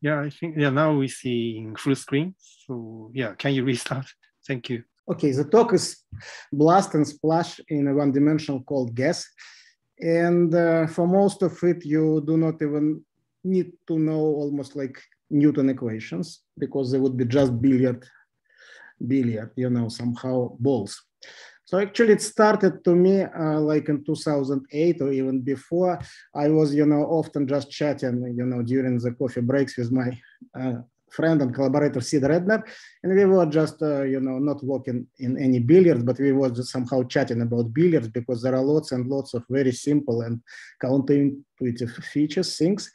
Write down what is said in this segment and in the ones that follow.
Yeah, I think yeah now we see full screen. So yeah, can you restart? Thank you. Okay, the talk is blast and splash in a one-dimensional cold gas. And uh, for most of it, you do not even need to know almost like Newton equations because they would be just billiard, billiard, you know, somehow balls. So actually it started to me uh, like in 2008 or even before. I was, you know, often just chatting, you know, during the coffee breaks with my uh, friend and collaborator Sid Redner, and we were just, uh, you know, not working in any billiards, but we were just somehow chatting about billiards because there are lots and lots of very simple and counterintuitive features, things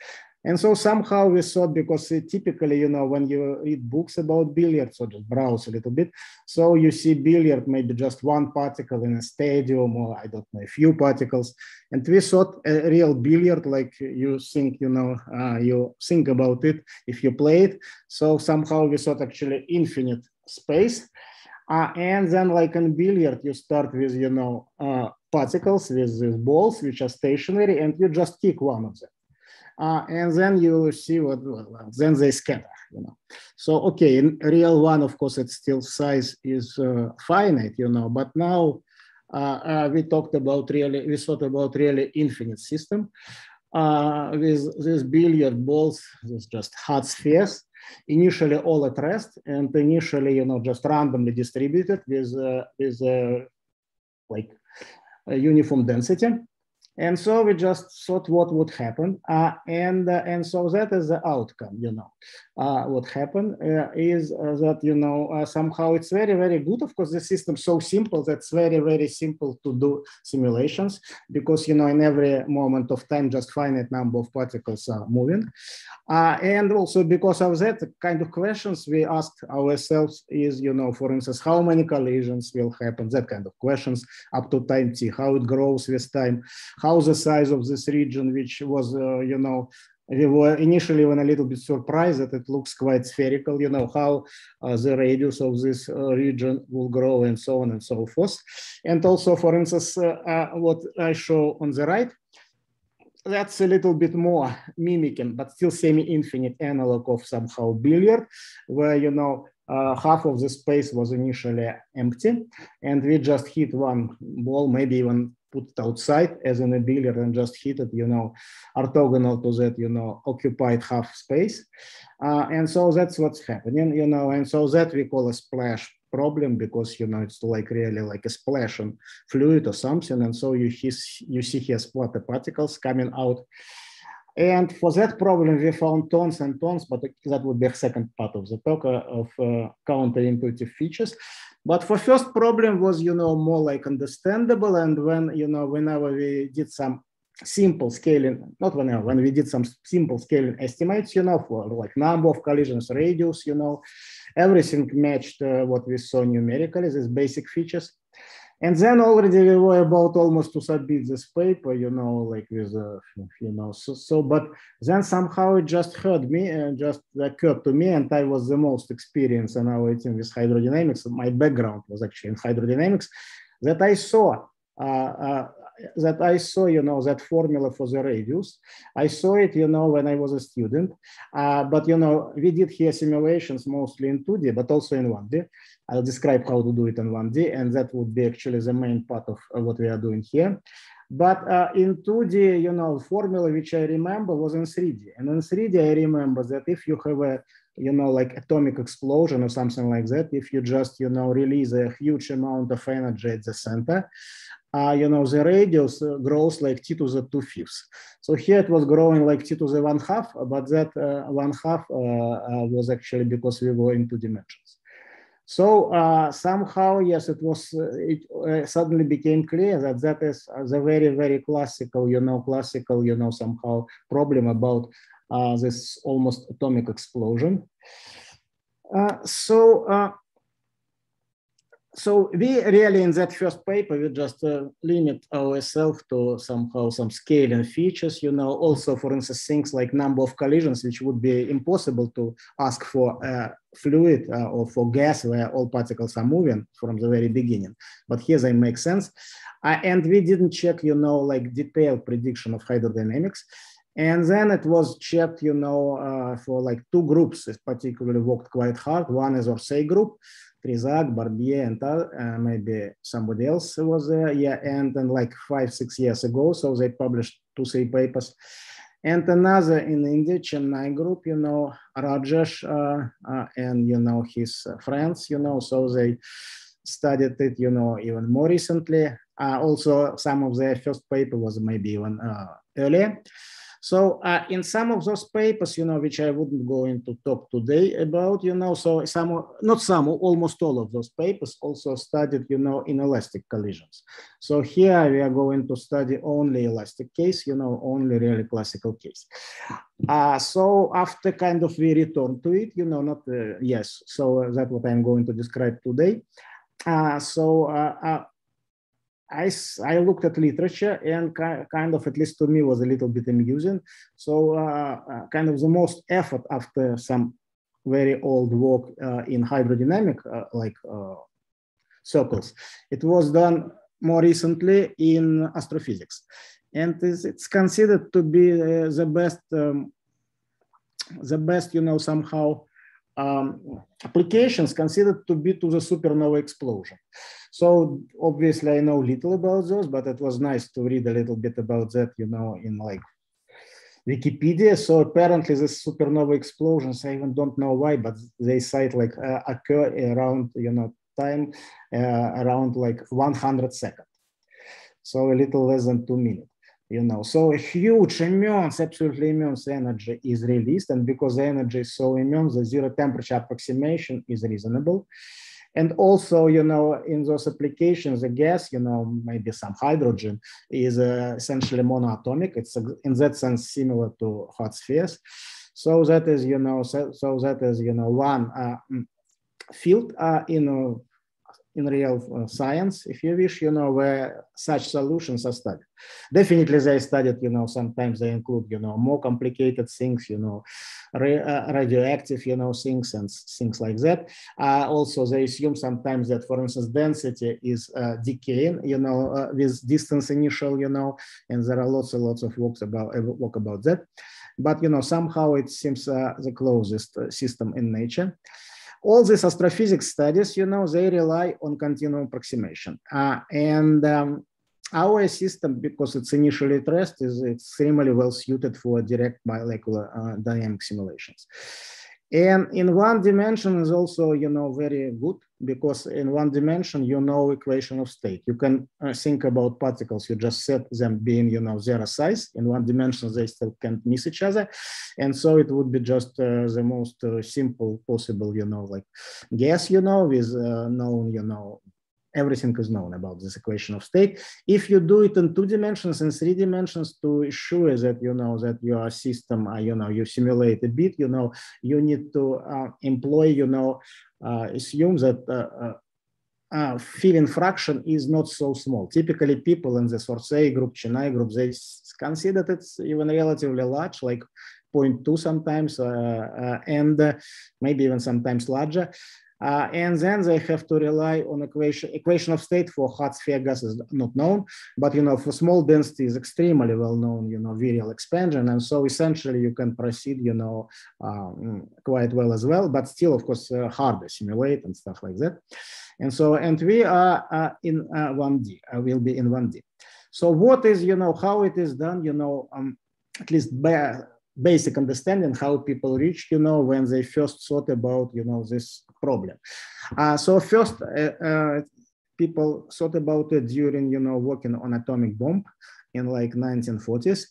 and so somehow we thought, because typically, you know, when you read books about billiards or just browse a little bit, so you see billiard, maybe just one particle in a stadium or I don't know, a few particles. And we thought a real billiard, like you think, you know, uh, you think about it if you play it. So somehow we thought actually infinite space. Uh, and then like in billiard, you start with, you know, uh, particles with these balls, which are stationary, and you just kick one of them uh, and then you see what well, then they scatter you know. So okay in real one of course it's still size is uh, finite you know but now uh, uh we talked about really we thought about really infinite system uh, with these billiard balls this just hard spheres initially all at rest and initially you know just randomly distributed with uh, with like uniform density and so we just thought what would happen. Uh, and, uh, and so that is the outcome, you know. Uh, what happened uh, is uh, that, you know, uh, somehow it's very, very good. Of course, the system so simple that's very, very simple to do simulations because, you know, in every moment of time, just finite number of particles are moving. and also because of that kind of questions we asked ourselves is, you know, for instance, how many collisions will happen, that kind of questions up to time t, how it grows with time, how the size of this region, which was, uh, you know, we were initially even a little bit surprised that it looks quite spherical, you know, how uh, the radius of this uh, region will grow and so on and so forth. And also, for instance, uh, uh what I show on the right, that's a little bit more mimicking, but still semi-infinite analog of somehow billiard, where, you know, uh, half of the space was initially empty and we just hit one ball, maybe even put it outside as in a billiard and just hit it, you know, orthogonal to that, you know, occupied half space. Uh, and so that's what's happening, you know, and so that we call a splash problem because, you know, it's like really like a splash on fluid or something. And so you, his, you see here splatter particles coming out. And for that problem, we found tons and tons, but that would be a second part of the talk uh, of uh, counterintuitive features. But for first problem was, you know, more like understandable. And when, you know, whenever we did some simple scaling, not whenever, when we did some simple scaling estimates, you know, for like number of collisions, radius, you know, everything matched uh, what we saw numerically, these basic features. And then already we were about almost to submit this paper, you know, like with, uh, you know, so, so, but then somehow it just hurt me and just occurred to me, and I was the most experienced in our team with hydrodynamics. My background was actually in hydrodynamics, that I saw uh, uh, that I saw, you know, that formula for the radius. I saw it, you know, when I was a student. Uh, but, you know, we did here simulations mostly in 2D, but also in 1D. I'll describe how to do it in 1D, and that would be actually the main part of what we are doing here. But uh, in 2D, you know, formula which I remember was in 3D. And in 3D, I remember that if you have a, you know, like atomic explosion or something like that, if you just, you know, release a huge amount of energy at the center, uh, you know, the radius uh, grows like t to the two fifths. So here it was growing like t to the one half, but that uh, one half uh, uh, was actually because we were in two dimensions. So uh, somehow, yes, it was, it suddenly became clear that that is the very, very classical, you know, classical, you know, somehow problem about this almost atomic explosion. so so we really in that first paper we just uh, limit ourselves to somehow some scaling features you know. Also for instance things like number of collisions which would be impossible to ask for uh, fluid uh, or for gas where all particles are moving from the very beginning. But here they make sense. Uh, and we didn't check you know like detailed prediction of hydrodynamics. And then it was checked, you know, uh, for like two groups, it particularly worked quite hard. One is Orsay group, Trizac, Barbier, and uh, maybe somebody else was there. Yeah, and then like five, six years ago, so they published two, three papers. And another in India, Chennai group, you know, Rajesh uh, uh, and, you know, his uh, friends, you know, so they studied it, you know, even more recently. Uh, also, some of their first paper was maybe even earlier. So uh, in some of those papers, you know, which I wouldn't go into talk today about, you know, so some, not some, almost all of those papers also studied, you know, inelastic collisions. So here we are going to study only elastic case, you know, only really classical case. Uh, so after kind of we return to it, you know, not, uh, yes, so that's what I'm going to describe today. Uh, so uh, uh, I, I looked at literature and kind of, at least to me, was a little bit amusing. So uh, uh, kind of the most effort after some very old work uh, in hydrodynamic uh, like uh, circles. It was done more recently in astrophysics. And it's, considered to be uh, the best, um, the best, you know, somehow um, applications considered to be to the supernova explosion. So obviously I know little about those, but it was nice to read a little bit about that, you know, in like Wikipedia. So apparently this supernova explosions, I even don't know why, but they cite like uh, occur around, you know, time uh, around like 100 seconds. So a little less than two minutes you know. So a huge immense absolutely immense energy is released and because the energy is so immense the zero temperature approximation is reasonable. And also you know in those applications the gas you know maybe some hydrogen is uh, essentially monoatomic. It's in that sense similar to hard spheres. So that is you know so, so that is you know one uh, mm, field uh, in in real uh, science, if you wish, you know, where such solutions are studied. Definitely they studied, you know, sometimes they include, you know, more complicated things, you know, uh, radioactive, you know, things and things like that. Uh, also, they assume sometimes that, for instance, density is uh, decaying, you know, uh, with distance initial, you know, and there are lots and lots of works about, uh, work about that. But, you know, somehow it seems the closest system in nature all these astrophysics studies, you know, they rely on continuum approximation. Uh, and um, our system, because it's initially traced, is extremely well suited for direct molecular uh, dynamic simulations. And in one dimension is also, you know, very good because in one dimension, you know equation of state. You can uh, think about particles, you just set them being, you know, zero size. In one dimension, they still can't miss each other. And so it would be just uh, the most uh, simple possible, you know, like gas, you know, with uh, known, you know, everything is known about this equation of state. If you do it in two dimensions and three dimensions to assure that you know that your system, uh, you know, you simulate a bit, you know, you need to uh, employ, you know, uh, assume that uh, uh, uh, filling fraction is not so small. Typically, people in the Orsay group, Chennai group, they consider that it's even relatively large, like 0.2 sometimes, and maybe even sometimes larger. Uh, and then they have to rely on equation, equation of state for hard sphere gases not known, but you know, for small density is extremely well known, you know, virial expansion. And so essentially you can proceed, you know, um, quite well as well, but still of course uh, hard to simulate and stuff like that. And so, and we are uh, in 1D, uh, will be in 1D. So what is, you know, how it is done, you know, um, at least basic understanding how people reach, you know, when they first thought about, you know, this problem. Uh, so first, uh, uh, people thought about it during, you know, working on atomic bomb in like 1940s.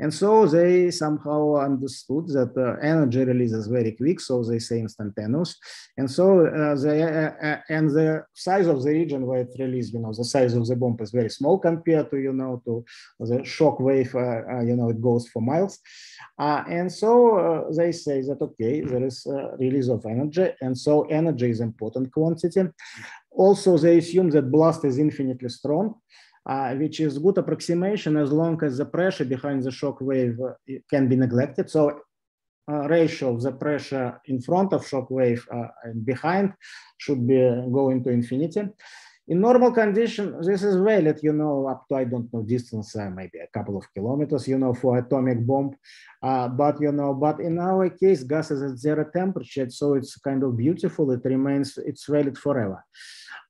And so they somehow understood that uh, energy release is very quick, so they say instantaneous. And so uh, uh, uh, and the size of the region where it released, you know, the size of the bomb is very small compared to, you know, to the shock wave, uh, uh, you know, it goes for miles. and so they say that, okay, there is release of energy. And so energy is important quantity. Also, they assume that blast is infinitely strong uh, which is good approximation as long as the pressure behind the shock wave uh, can be neglected. So uh, ratio of the pressure in front of shock wave uh, and behind should be going to infinity. In normal condition, this is valid, you know, up to, I don't know, distance, uh, maybe a couple of kilometers, you know, for atomic bomb. Uh, but, you know, but in our case, gas is at zero temperature, so it's kind of beautiful. It remains, it's valid forever.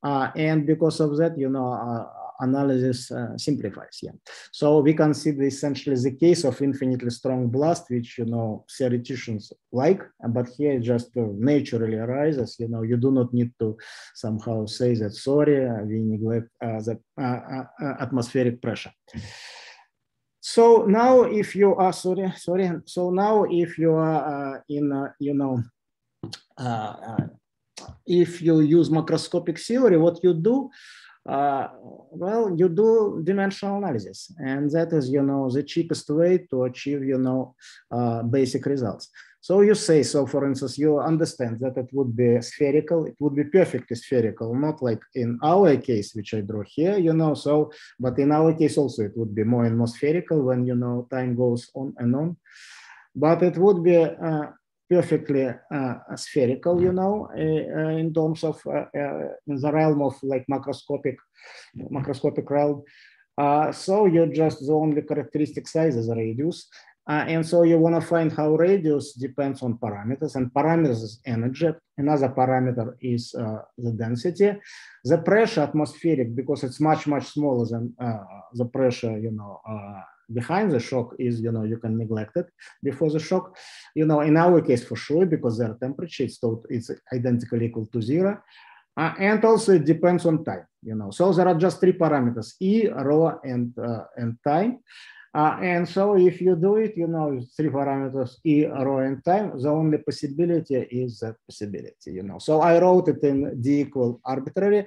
Uh, and because of that, you know, uh, analysis uh, simplifies. Yeah. So we can consider essentially the case of infinitely strong blast, which you know theoreticians like, but here it just uh, naturally arises. You know, you do not need to somehow say that sorry, uh, we neglect uh, the atmospheric pressure. So now, if you are sorry, sorry. So now, if you are in, you know, if you use macroscopic theory, what you do uh, well, you do dimensional analysis, and that is, you know, the cheapest way to achieve, you know, uh, basic results. So you say, so for instance, you understand that it would be spherical, it would be perfectly spherical, not like in our case, which I draw here, you know, so, but in our case also it would be more and more spherical when, you know, time goes on and on. But it would be uh, perfectly uh, spherical, you know, uh, in terms of uh, in the realm of like macroscopic, macroscopic realm. so you just the only characteristic size is radius. Uh, and so you want to find how radius depends on parameters and parameters is energy. Another parameter is uh, the density. The pressure atmospheric, because it's much, much smaller than uh, the pressure, you know, behind the shock is, you know, you can neglect it before the shock. You know, in our case for sure, because their temperature is it's identically equal to zero. Uh, and also it depends on time, you know. So there are just three parameters, E, rho, and, uh, and time. Uh, and so if you do it, you know, three parameters, E, rho, and time, the only possibility is that possibility, you know. So I wrote it in D equal arbitrary,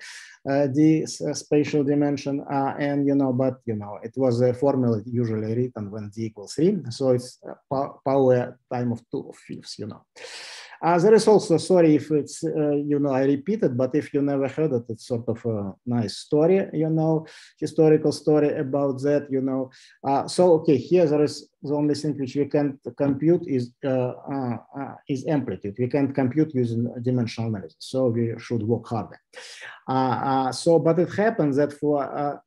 uh, D uh, spatial dimension, uh, and, you know, but, you know, it was a formula usually written when D equals three. So it's uh, power time of two of fifths, you know. Uh, there is also, sorry if it's, uh, you know, I repeat it, but if you never heard it, it's sort of a nice story, you know, historical story about that, you know. Uh, so, okay, here there is the only thing which we can compute is uh, uh, uh, is amplitude. We can't compute using dimensional analysis, so we should work harder. so, but it happens that for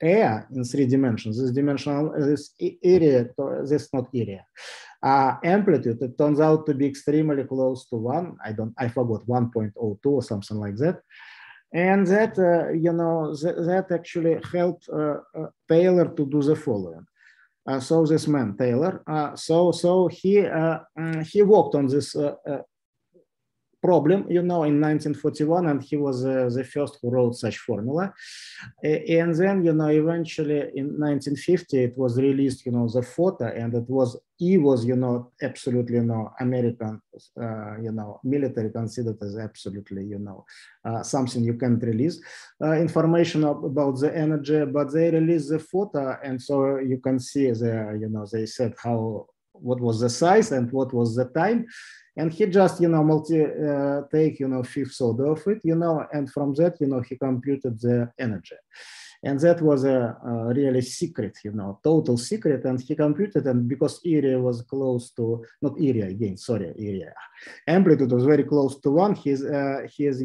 air in three dimensions, this dimensional, this area, this not area, uh, amplitude, it turns out to be extremely close to one. I don't, I forgot 1.02 or something like that. And that, uh, you know, th that actually helped uh, uh Taylor to do the following. Uh, so this man, Taylor, so so he mm, he worked on this problem, you know, in 1941, and he was uh, the first who wrote such formula. and then, you know, eventually in 1950, it was released, you know, the photo, and it was, he was, you know, absolutely, you know, American, uh, you know, military considered as absolutely, you know, uh, something you can't release uh, information about the energy, but they released the photo, and so you can see the, you know, they said how what was the size and what was the time. And he just you know multi uh, take you know fifth order of it you know and from that you know he computed the energy. And that was a, a, really secret you know total secret. And he computed and because area was close to not area again sorry area. Amplitude was very close to one. His uh, his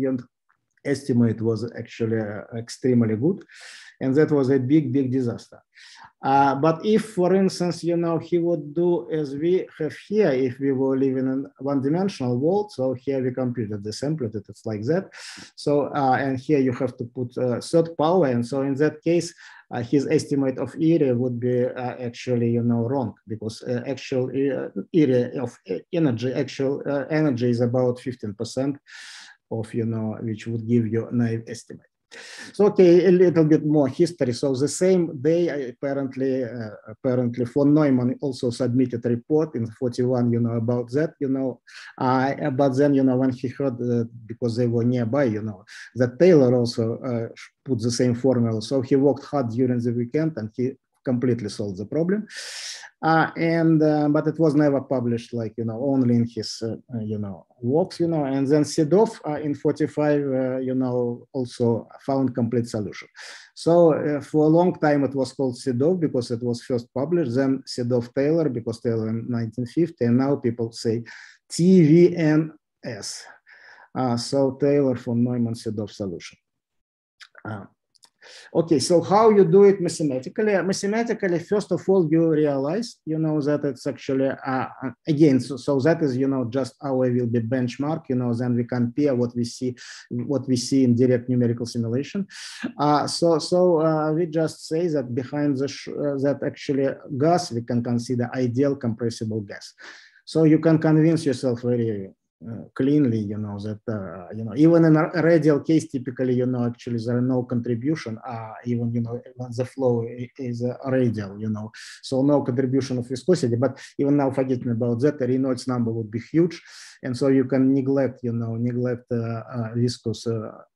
estimate was actually uh, extremely good and that was a big big disaster uh, but if, for instance, you know, he would do as we have here, if we were living in one-dimensional world, so here we computed the amplitude, it's like that. So, uh, and here you have to put uh, third power, and so in that case, uh, his estimate of area would be uh, actually, you know, wrong because uh, actual area of energy, actual energy is about 15% of, you know, which would give you a naive estimate. So okay, a little bit more history. So the same day, apparently, uh, apparently von Neumann also submitted a report in 41, you know, about that, you know, uh, but then, you know, when he heard, because they were nearby, you know, that Taylor also uh, put the same formula. So he worked hard during the weekend and he completely solved the problem. Uh, and uh, but it was never published like you know only in his uh, uh you know works you know. And then Sedov uh, in 45 uh, you know also found complete solution. So for a long time it was called Sedov because it was first published then Sedov Taylor because Taylor in 1950 and now people say TVNS so Taylor von Neumann Sedov solution. Uh, Okay, so how you do it mathematically? Mathematically, first of all, you realize, you know, that it's actually, uh, again, so, so that is, you know, just how our will be benchmark, you know, then we compare what we see, what we see in direct numerical simulation. Uh, so so uh, we just say that behind the, uh, that actually gas, we can consider ideal compressible gas. So you can convince yourself very uh, cleanly, you know, that, uh, you know, even in a radial case, typically, you know, actually there are no contribution, even, you know, when the flow is radial, you know, so no contribution of viscosity, but even now forgetting about that, the Reynolds number would be huge. And so you can neglect, you know, neglect viscous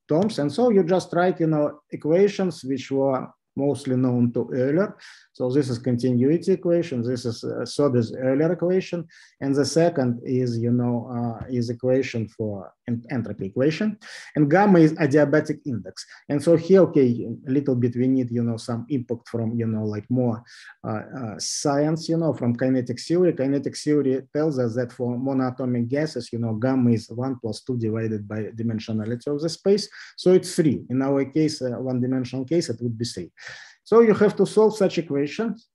terms. And so you just write, you know, equations which were mostly known to Euler. So this is continuity equation. This is uh, this Euler equation, and the second is you know uh, is equation for entropy equation, and gamma is adiabatic index. And so here, okay, a little bit we need you know some input from you know like more uh, uh, science, you know, from kinetic theory. Kinetic theory tells us that for monatomic gases, you know, gamma is one plus two divided by dimensionality of the space, so it's three. In our case, uh, one-dimensional case, it would be three. So you have to solve such equations.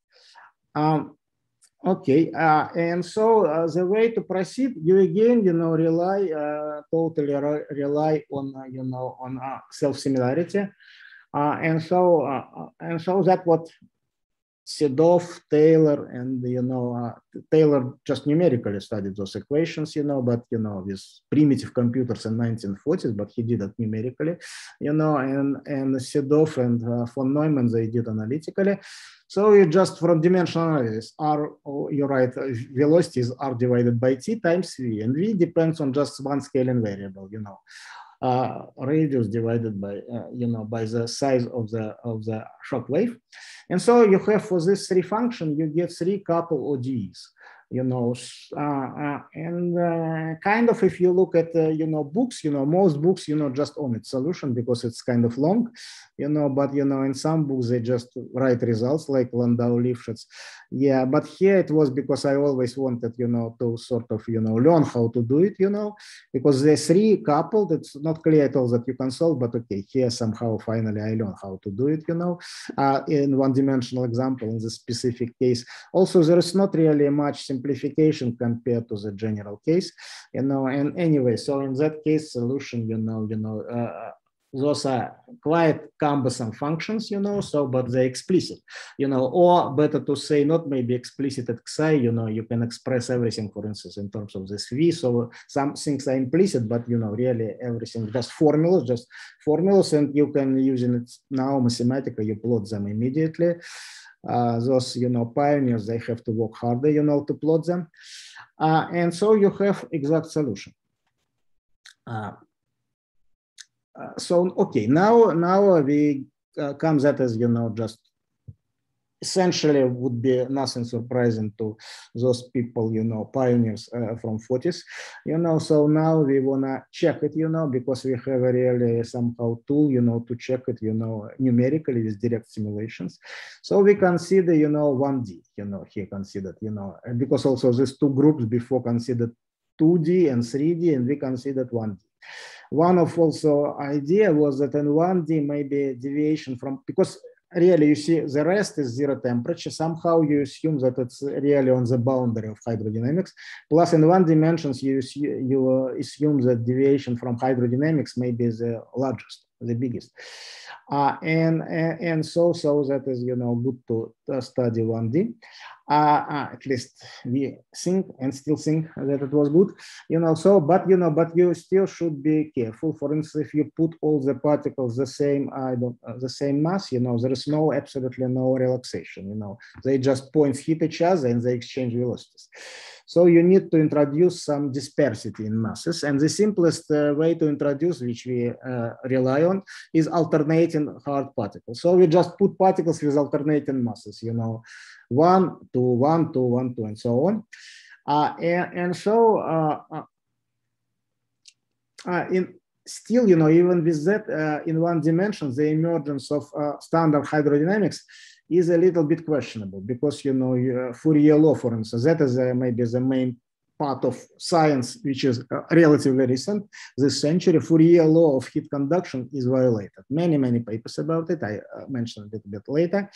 Um, okay, uh, and so uh, the way to proceed, you again, you know, rely uh, totally re rely on, uh, you know, on uh, self-similarity. Uh, and so, and so that what Sedov, Taylor, and you know uh, Taylor just numerically studied those equations, you know, but you know with primitive computers in 1940s, but he did it numerically, you know, and and Sedov and uh, von Neumann they did analytically. So you just from dimensional analysis, r oh, you're right, velocities are divided by t times v, and v depends on just one scaling variable, you know uh, radius divided by uh, you know by the size of the of the shock wave. And so you have for this three function you get three couple ODEs you know, uh, uh, and uh, kind of if you look at, you know, books, you know, most books, you know, just omit solution because it's kind of long, you know, but, you know, in some books, they just write results like Landau Lifshitz. Yeah, but here it was because I always wanted, you know, to sort of, you know, learn how to do it, you know, because the three coupled, it's not clear at all that you can solve, but okay, here somehow finally I learned how to do it, you know, uh, in one dimensional example in the specific case. Also, there is not really much simplification compared to the general case, you know, and anyway, so in that case solution, you know, you know, uh, those are quite cumbersome functions, you know, so, but they're explicit, you know, or better to say not maybe explicit at Xi, you know, you can express everything, for instance, in terms of this V. So some things are implicit, but, you know, really everything just formulas, just formulas, and you can use it now mathematically, you plot them immediately uh, those, you know, pioneers, they have to work harder, you know, to plot them. Uh, and so you have exact solution. Uh, uh so, okay, now, now we uh, come that as, you know, just essentially would be nothing surprising to those people, you know, pioneers uh, from 40s, you know, so now we wanna check it, you know, because we have a really somehow tool, you know, to check it, you know, numerically with direct simulations. So we consider, you know, 1D, you know, he considered, you know, because also these two groups before considered 2D and 3D, and we considered 1D. One of also idea was that in 1D maybe deviation from, because really you see the rest is zero temperature. Somehow you assume that it's really on the boundary of hydrodynamics. Plus in one dimensions, you, you assume that deviation from hydrodynamics may be the largest, the biggest. Uh, and, and so so that is you know good to study 1D. Uh, uh, at least we think and still think that it was good, you know. So, but you know, but you still should be careful. For instance, if you put all the particles the same, I don't, uh, the same mass, you know, there is no absolutely no relaxation. You know, they just points hit each other and they exchange velocities. So you need to introduce some dispersity in masses. And the simplest uh, way to introduce, which we uh, rely on, is alternating hard particles. So we just put particles with alternating masses, you know, one, two, one, two, one, two, and so on. Uh, and, and, so uh, uh, uh, in still, you know, even with that in one dimension, the emergence of standard hydrodynamics is a little bit questionable because, you know, uh, Fourier law, for instance, that is uh, maybe the main part of science, which is uh, relatively recent, this century, Fourier law of heat conduction is violated. Many, many papers about it. I uh, mentioned a little bit later.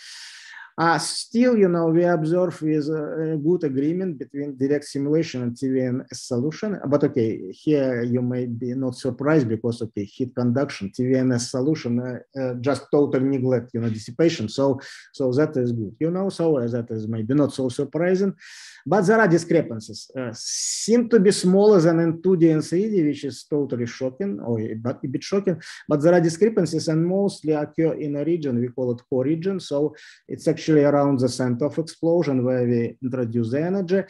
Uh, still, you know, we observe with a, a, good agreement between direct simulation and TVNS solution. But okay, here you may be not surprised because okay, heat conduction, TVNS solution uh, uh, just total neglect, you know, dissipation. So, so that is good, you know. So uh, that is maybe not so surprising. But there are discrepancies. Uh, seem to be smaller than in 2D and 3D, which is totally shocking or a bit shocking. But there are discrepancies and mostly occur in a region, we call it core region. So it's actually around the center of explosion where we introduce the energy.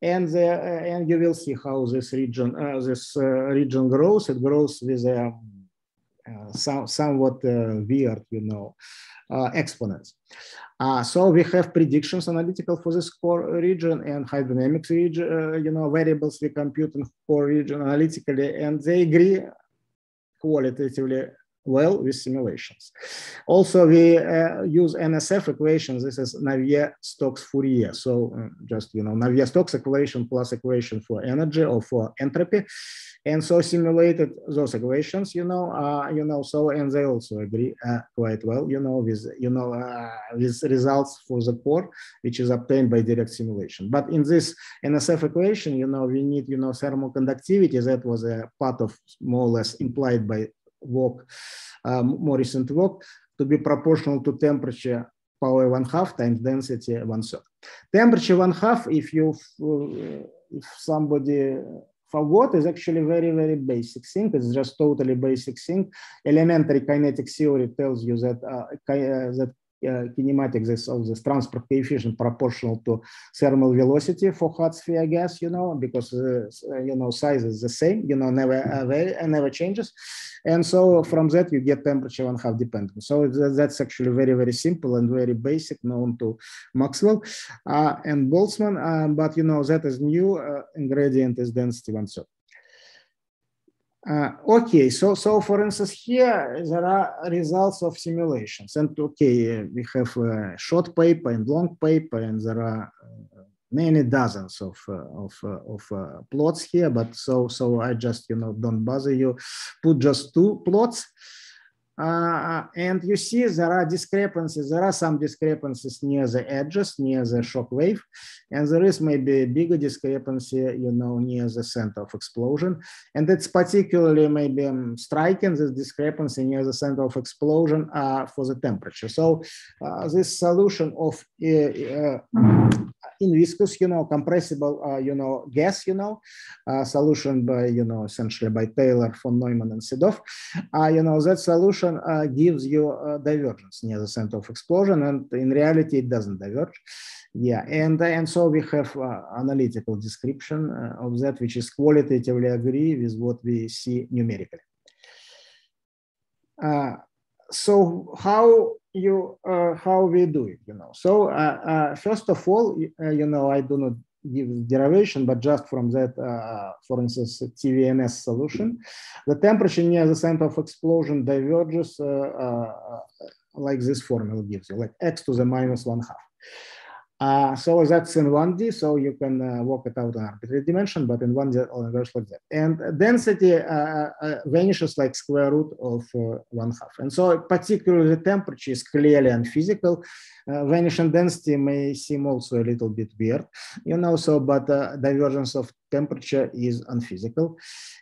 And, the, uh, and you will see how this region, uh, this uh, region grows. It grows with a uh, some, somewhat uh, weird, you know, exponents. Uh, so we have predictions analytical for this core region and hydrodynamics region, uh, you know, variables we compute in core region analytically, and they agree qualitatively well with simulations. Also, we uh, use NSF equations. This is Navier-Stokes Fourier. So uh, just, you know, Navier-Stokes equation plus equation for energy or for entropy and so simulated those equations you know uh, you know so and they also agree uh, quite well you know with you know uh, with results for the core which is obtained by direct simulation but in this nsf equation you know we need you know thermal conductivity that was a part of more or less implied by work um, more recent work to be proportional to temperature power one half times density one third temperature one half if you uh, if somebody forgot is actually very, very basic thing. It's just totally basic thing. Elementary kinetic theory tells you that uh, uh that uh, kinematics is of this transport coefficient proportional to thermal velocity for hard sphere gas, you know, because, uh, uh, you know, size is the same, you know, never, uh, never changes. And so from that, you get temperature one half dependence. So that's actually very, very simple and very basic, known to Maxwell and Boltzmann. But, you know, that is new ingredient is density one third. Uh, okay, so so for instance, here there are results of simulations, and okay, we have a short paper and long paper, and there are uh, many dozens of uh, of uh, of uh, plots here. But so so I just you know don't bother you, put just two plots. And you see there are discrepancies. There are some discrepancies near the edges, near the shock wave, and there is maybe a bigger discrepancy, you know, near the center of explosion. And it's particularly maybe um, striking this discrepancy near the center of explosion uh, for the temperature. So uh, this solution of uh, uh, in viscous, you know, compressible, uh, you know, gas, you know, uh, solution by, you know, essentially by Taylor, von Neumann, and Sedov, uh, you know, that solution uh, gives you uh, divergence near the center of explosion, and in reality, it doesn't diverge. Yeah, and and so we have uh, analytical description of that, which is qualitatively agree with what we see numerically. so how you uh, how we do it you know so uh, uh, first of all uh, you know i do not give derivation but just from that uh, for instance tvns solution. The temperature near the center of explosion diverges uh, like this formula gives you like x to the minus one half uh, so that's in 1D, so you can uh, work it out on arbitrary dimension, but in 1D it goes like that. And density uh, uh, uh, vanishes like square root of uh, one half. And so particularly the temperature is clearly unphysical. vanishing density may seem also a little bit weird, you know, so, but divergence of temperature is unphysical.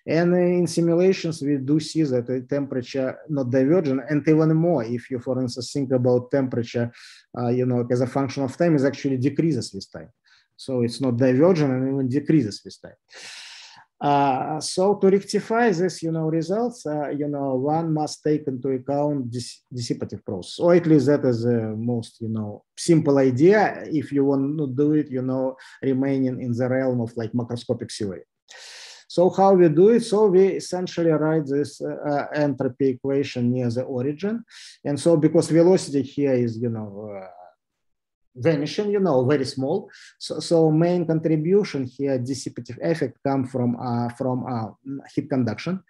And in simulations, we do see that the temperature not divergent, and even more, if you, for instance, think about temperature, uh, you know, as a function of time, is actually decreases with time. So it's not divergent and even decreases with time. Uh, so to rectify this, you know, results, uh, you know, one must take into account this dissipative process, or at least that is the most, you know, simple idea. If you want to do it, you know, remaining in the realm of like macroscopic theory. So how we do it? So we essentially write this uh, uh entropy equation near the origin. And so because velocity here is, you know, uh, vanishing, you know, very small. So, so main contribution here, dissipative effect come from, uh, from uh, heat conduction.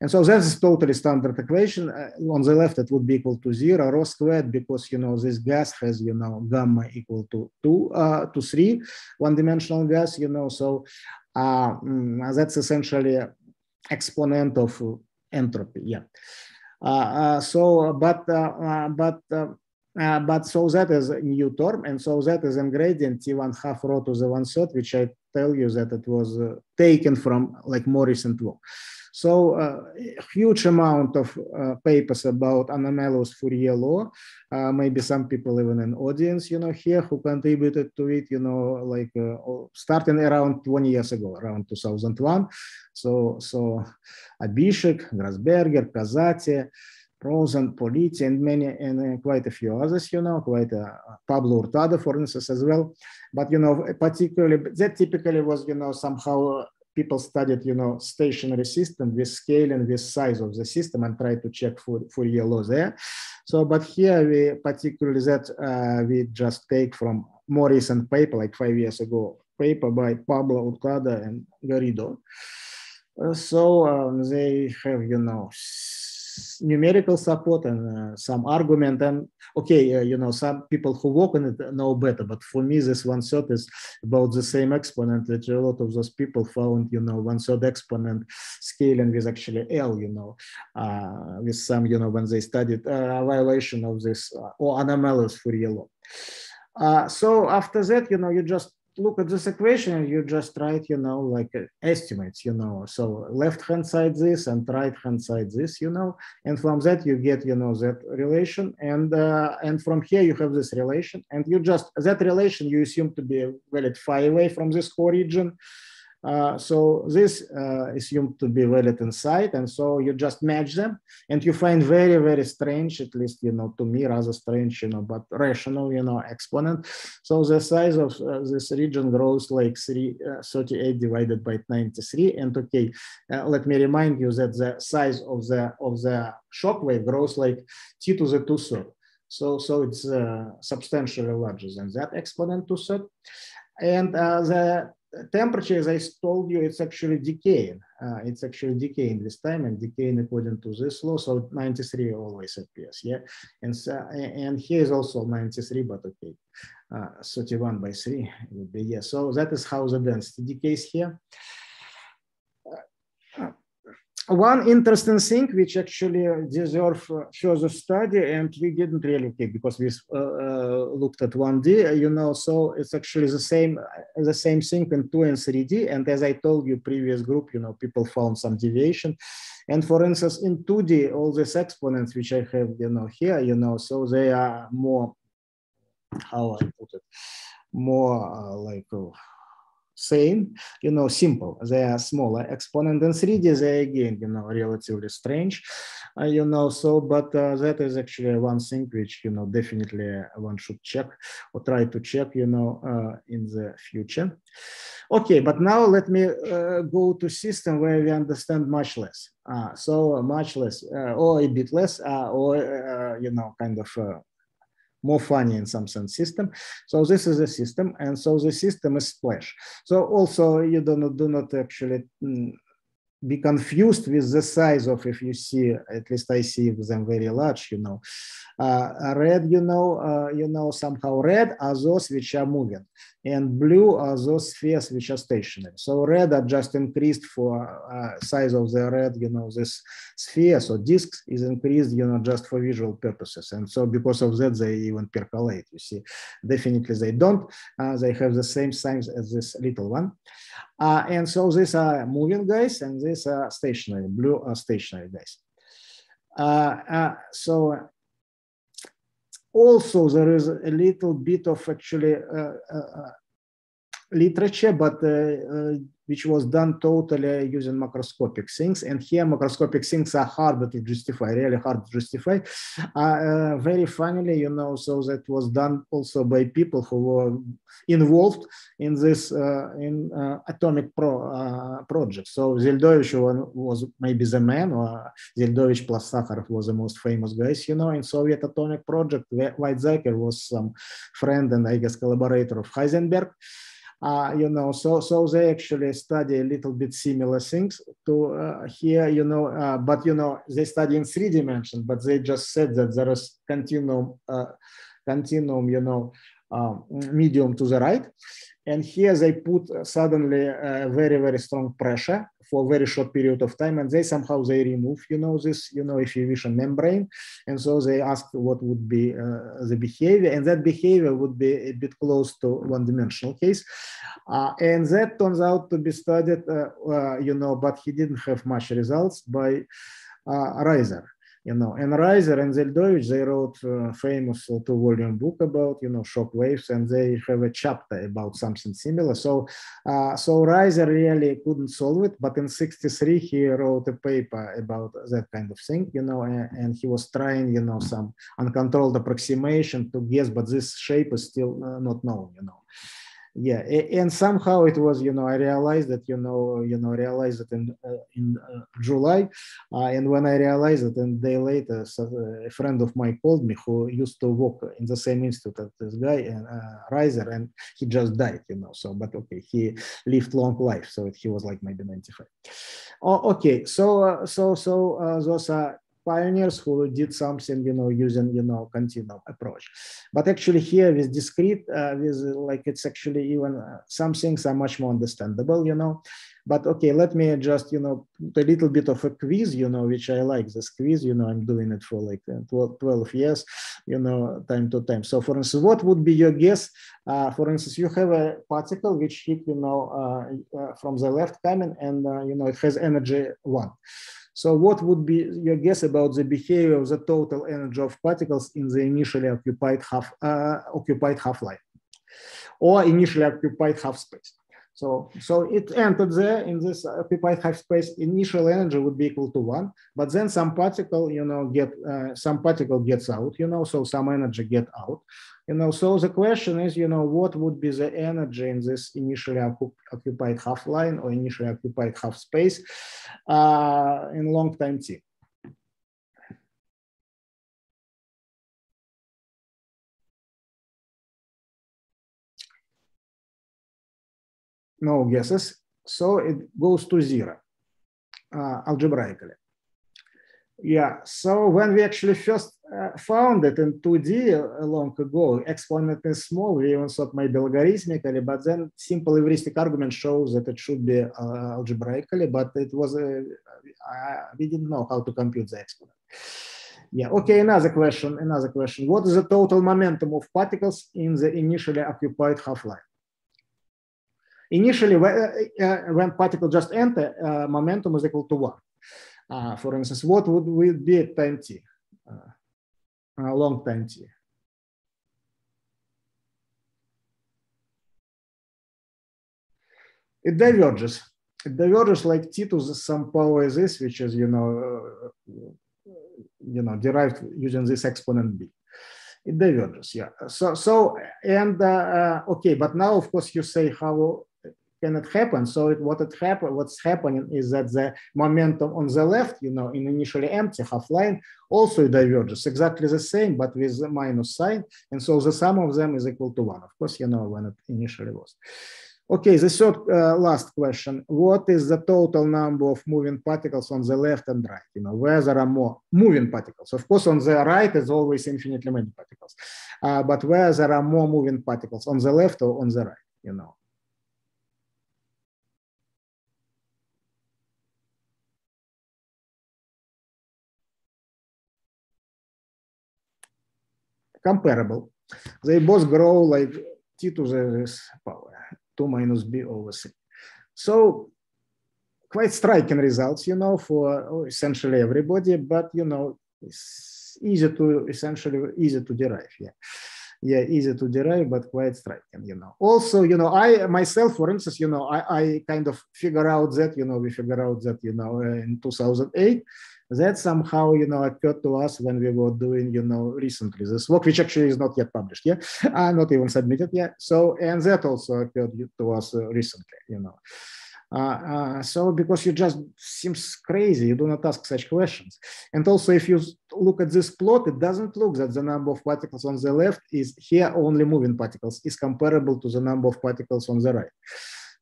And so that's totally standard equation. Uh, on the left, it would be equal to zero, rho squared, because, you know, this gas has, you know, gamma equal to two, uh, to three, one-dimensional gas, you know, so mm, that's essentially exponent of entropy. Yeah. so, but but uh, but so that is a new term, and so that is in gradient T1 half rho to the one third, which I tell you that it was uh, taken from like more recent work. So uh, a huge amount of uh, papers about anomalous Fourier law. Uh, maybe some people even in audience, you know, here who contributed to it, you know, like uh, starting around 20 years ago, around 2001. So, so Abhishek, Grassberger, Casati, Rosen, Politi, and many, and uh, quite a few others, you know, quite uh, Pablo Hurtado, for instance, as well. But, you know, particularly, that typically was, you know, somehow people studied, you know, stationary system with scale and with size of the system and tried to check for, for yellow there. So, but here we particularly that uh, we just take from more recent paper, like five years ago, paper by Pablo Hurtado and Garrido. Uh, so um, they have, you know, numerical support and uh, some argument and okay uh, you know some people who work on it know better but for me this one third is about the same exponent that a lot of those people found you know one third exponent scaling with actually l you know uh, with some you know when they studied uh, violation of this uh, or anomalous Fourier law. Uh, so after that you know you just look at this equation you just write, you know, like uh, estimates, you know, so left hand side this and right hand side this, you know, and from that you get, you know, that relation, and uh, and from here you have this relation, and you just that relation you assume to be valid far away from this core origin. Uh, so this uh, assumed to be valid inside, and so you just match them, and you find very, very strange, at least you know to me rather strange, you know, but rational, you know, exponent. So the size of uh, this region grows like three, uh, 38 divided by 93. And okay, uh, let me remind you that the size of the of the shock wave grows like t to the two third. So so it's substantially larger than that exponent two third. And the temperature, as I told you, it's actually decaying. Uh, it's actually decaying this time and decaying according to this law. So 93 always appears, yeah. And so, and here is also 93, but okay, uh, 31 by 3 would be, yeah. So that is how the density decays here one interesting thing which actually deserve further study and we didn't really take because we uh, uh, looked at 1D, you know, so it's actually the same the same thing in 2 and 3D. And as I told you previous group, you know, people found some deviation. And for instance, in 2D, all these exponents which I have, you know, here, you know, so they are more, how I put it, more uh, like, oh, same, you know, simple. They are smaller exponent in 3D. They again, you know, relatively strange, uh, you know. So, but uh, that is actually one thing which you know definitely one should check or try to check, you know, uh, in the future. Okay, but now let me uh, go to system where we understand much less. Uh, so much less, uh, or a bit less, or you know, kind of more funny in some sense system. So this is a system, and so the system is splash. So also you do not do not actually mm, be confused with the size of if you see at least I see them very large, you know. Uh, red, you know, uh, you know, somehow red are those which are moving, and blue are those spheres which are stationary. So red are just increased for uh, size of the red, you know, this sphere. So disks is increased, you know, just for visual purposes. And so because of that, they even percolate. You see, definitely they don't. Uh, they have the same size as this little one. Uh, and so these are moving guys, and these are stationary. Blue are stationary guys. Uh, so also there is a little bit of actually uh, uh, literature, but uh, which was done totally using macroscopic things. And here macroscopic things are harder to justify, really hard to justify. Uh, uh, very funnily, you know, so that was done also by people who were involved in this uh, in atomic pro, project. So Zeldovich was maybe the man, or Zeldovich plus Sakharov was the most famous guys, you know, in Soviet atomic project. Weizsäcker was some friend and I guess collaborator of Heisenberg. Uh, you know, so so they actually study a little bit similar things to uh, here, you know, uh, but you know they study in three dimension, but they just said that there is continuum, uh, continuum, you know, um, medium to the right. And here they put suddenly very, very strong pressure for a very short period of time. And they somehow they remove, you know, this, you know, if you wish a membrane. And so they asked what would be uh, the behavior. And that behavior would be a bit close to one dimensional case. Uh, and that turns out to be studied, uh, uh you know, but he didn't have much results by uh, you know, and Raizer and Zeldovich, they wrote a famous two-volume book about, you know, shock waves, and they have a chapter about something similar. So, uh, so Raizer really couldn't solve it, but in 63, he wrote a paper about that kind of thing, you know, and, and he was trying, you know, some uncontrolled approximation to guess, but this shape is still uh, not known, you know yeah and somehow it was you know i realized that you know you know realized it in uh, in uh, july uh, and when i realized it and day later so uh, a friend of mine called me who used to work in the same institute as this guy and uh, Raizer and he just died you know so but okay he lived long life so he was like maybe 95 oh, okay so uh, so so those are pioneers who did something, you know, using, you know, continuum approach. But actually here with discrete, uh, with like it's actually even uh, some things are much more understandable, you know. But okay, let me just, you know, a little bit of a quiz, you know, which I like this quiz, you know, I'm doing it for like uh, 12, 12 years, you know, time to time. So for instance, what would be your guess? Uh, for instance, you have a particle which hit, you know, uh, uh from the left coming and, you know, it has energy one. So what would be your guess about the behavior of the total energy of particles in the initially occupied half uh, occupied half line or initially occupied half space? So, so it entered there in this occupied half space. Initial energy would be equal to one, but then some particle, you know, get uh, some particle gets out, you know, so some energy get out, you know. So the question is, you know, what would be the energy in this initially occupied half line or initially occupied half space uh, in long time t? No guesses. So it goes to zero uh, algebraically. Yeah, so when we actually first uh, found it in 2D long ago, exponent is small, we even thought maybe logarithmically, but then simple heuristic argument shows that it should be uh, algebraically, but it was, uh, we didn't know how to compute the exponent. Yeah, okay, another question, another question. What is the total momentum of particles in the initially occupied half line? Initially, uh, uh, when particle just enter, uh, momentum is equal to one. Uh, for instance, what would we be at time t, uh, long time t? It diverges. It diverges like t to some power is this, which is you know, uh, you know, derived using this exponent b it diverges yeah so so and uh, okay but now of course you say how can it happen? So it, what it happen, what's happening is that the momentum on the left, you know, in initially empty half line also diverges exactly the same, but with the minus sign. And so the sum of them is equal to one. Of course, you know, when it initially was. Okay, the third uh, last question. What is the total number of moving particles on the left and right? You know, where there are more moving particles. Of course, on the right is always infinitely many particles. Uh, but where there are more moving particles, on the left or on the right, you know. Comparable. They both grow like t to the power, 2 minus b over c. So quite striking results, you know, for oh, essentially everybody, but, you know, it's easy to, essentially easy to derive, yeah yeah, easy to derive, but quite striking, you know. Also, you know, I myself, for instance, you know, I, I kind of figure out that, you know, we figure out that, you know, in 2008, that somehow, you know, occurred to us when we were doing, you know, recently this work, which actually is not yet published yet, uh, not even submitted yet. So, and that also occurred to us uh, recently, you know. Uh, uh, so because you just seems crazy, you do not ask such questions. And also if you look at this plot, it doesn't look that the number of particles on the left is here only moving particles is comparable to the number of particles on the right.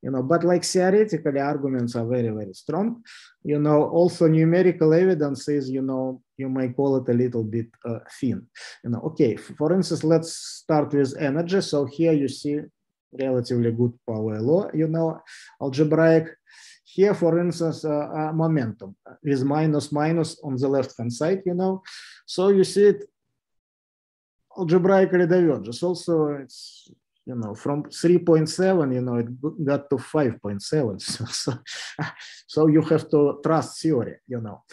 You know, but like theoretically arguments are very, very strong. You know, also numerical evidence is, you know, you may call it a little bit uh, thin. You know, okay, for instance, let's start with energy. So here you see relatively good power law, you know, algebraic. Here, for instance, uh, uh, momentum is minus minus on the left-hand side, you know. So you see it algebraically diverges. Also, it's you know, from 3.7, you know, it got to 5.7. So, so you have to trust theory, you know.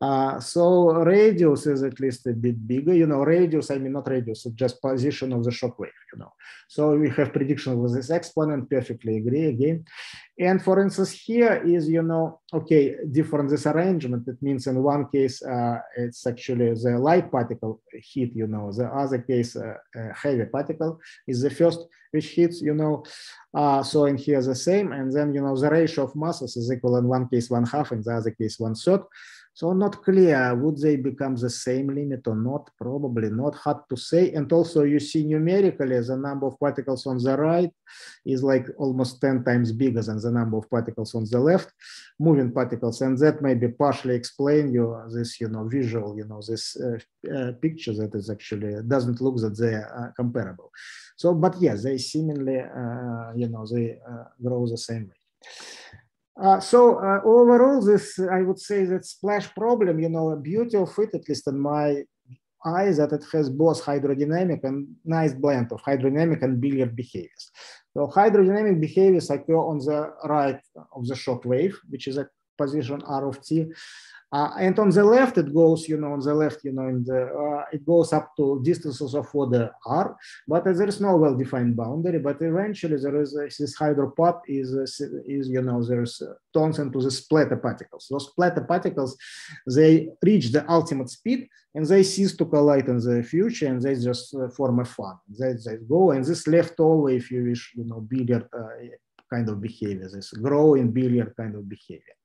Uh, so radius is at least a bit bigger, you know, radius, I mean, not radius, it's just position of the shock wave, you know. So we have prediction with this exponent, perfectly agree again. And for instance, here is, you know, okay, different this arrangement. It means in one case, uh, it's actually the light particle hit, you know, the other case, uh, heavy particle is the first which hits, you know. Uh, so in here the same. And then, you know, the ratio of masses is equal in one case, one half, in the other case, one third. So not clear, would they become the same limit or not? Probably not, hard to say. And also you see numerically the number of particles on the right is like almost 10 times bigger than the number of particles on the left, moving particles. And that maybe partially explain you this, you know, visual, you know, this uh, uh, picture that is actually doesn't look that they are comparable. So, but yes, they seemingly, uh, you know, they uh, grow the same way. Uh, so uh, overall, this I would say that splash problem, you know, a beauty of it, at least in my eyes, that it has both hydrodynamic and nice blend of hydrodynamic and billiard behaviors. So hydrodynamic behaviors occur on the right of the shock wave, which is a position R of t, uh, and on the left, it goes, you know, on the left, you know, in the, uh, it goes up to distances of order r, but uh, there is no well-defined boundary. But eventually, there is uh, this hydropop is, uh, is you know, there's uh, turns into the splatter particles. Those splatter particles, they reach the ultimate speed and they cease to collide in the future, and they just form a fan. They, they go, and this leftover, if you wish, you know, billiard kind of behavior, this growing billiard kind of behavior.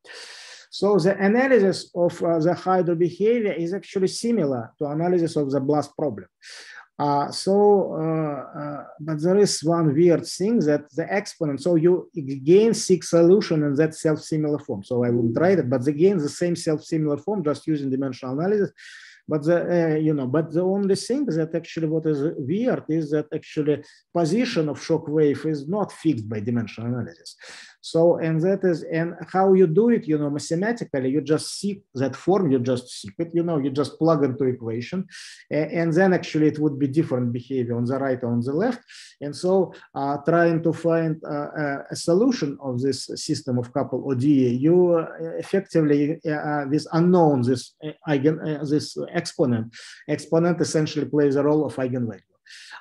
So the analysis of uh, the hydro behavior is actually similar to analysis of the blast problem. Uh, so, uh, uh, but there is one weird thing that the exponent, so you again seek solution in that self-similar form. So I will write it, but again, the same self-similar form, just using dimensional analysis. But the, uh, you know, but the only thing that actually what is weird is that actually position of shock wave is not fixed by dimensional analysis. So, and that is, and how you do it, you know, mathematically, you just seek that form, you just seek it, you know, you just plug into equation, and then actually it would be different behavior on the right or on the left. And so uh, trying to find uh, a solution of this system of couple ODE, you uh, effectively, uh, this unknown, this uh, eigen, uh, this exponent, exponent essentially plays a role of eigenvalue.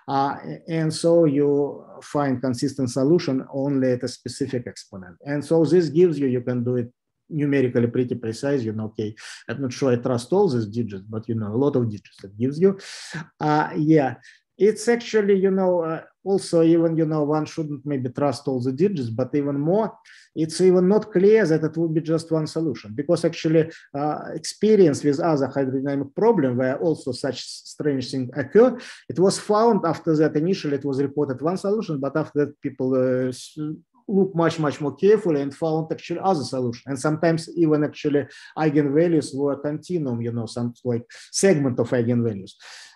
Uh, and so you find consistent solution only at a specific exponent. And so this gives you, you can do it numerically pretty precise, you know, okay, I'm not sure I trust all these digits, but you know, a lot of digits it gives you. Uh, yeah, it's actually, you know, uh, also even, you know, one shouldn't maybe trust all the digits, but even more, it's even not clear that it would be just one solution because actually uh, experience with other hydrodynamic problem where also such strange thing occur, it was found after that initially it was reported one solution, but after that people uh, look much, much more carefully and found actually other solution. And sometimes even actually eigenvalues were continuum, you know, some like segment of eigenvalues.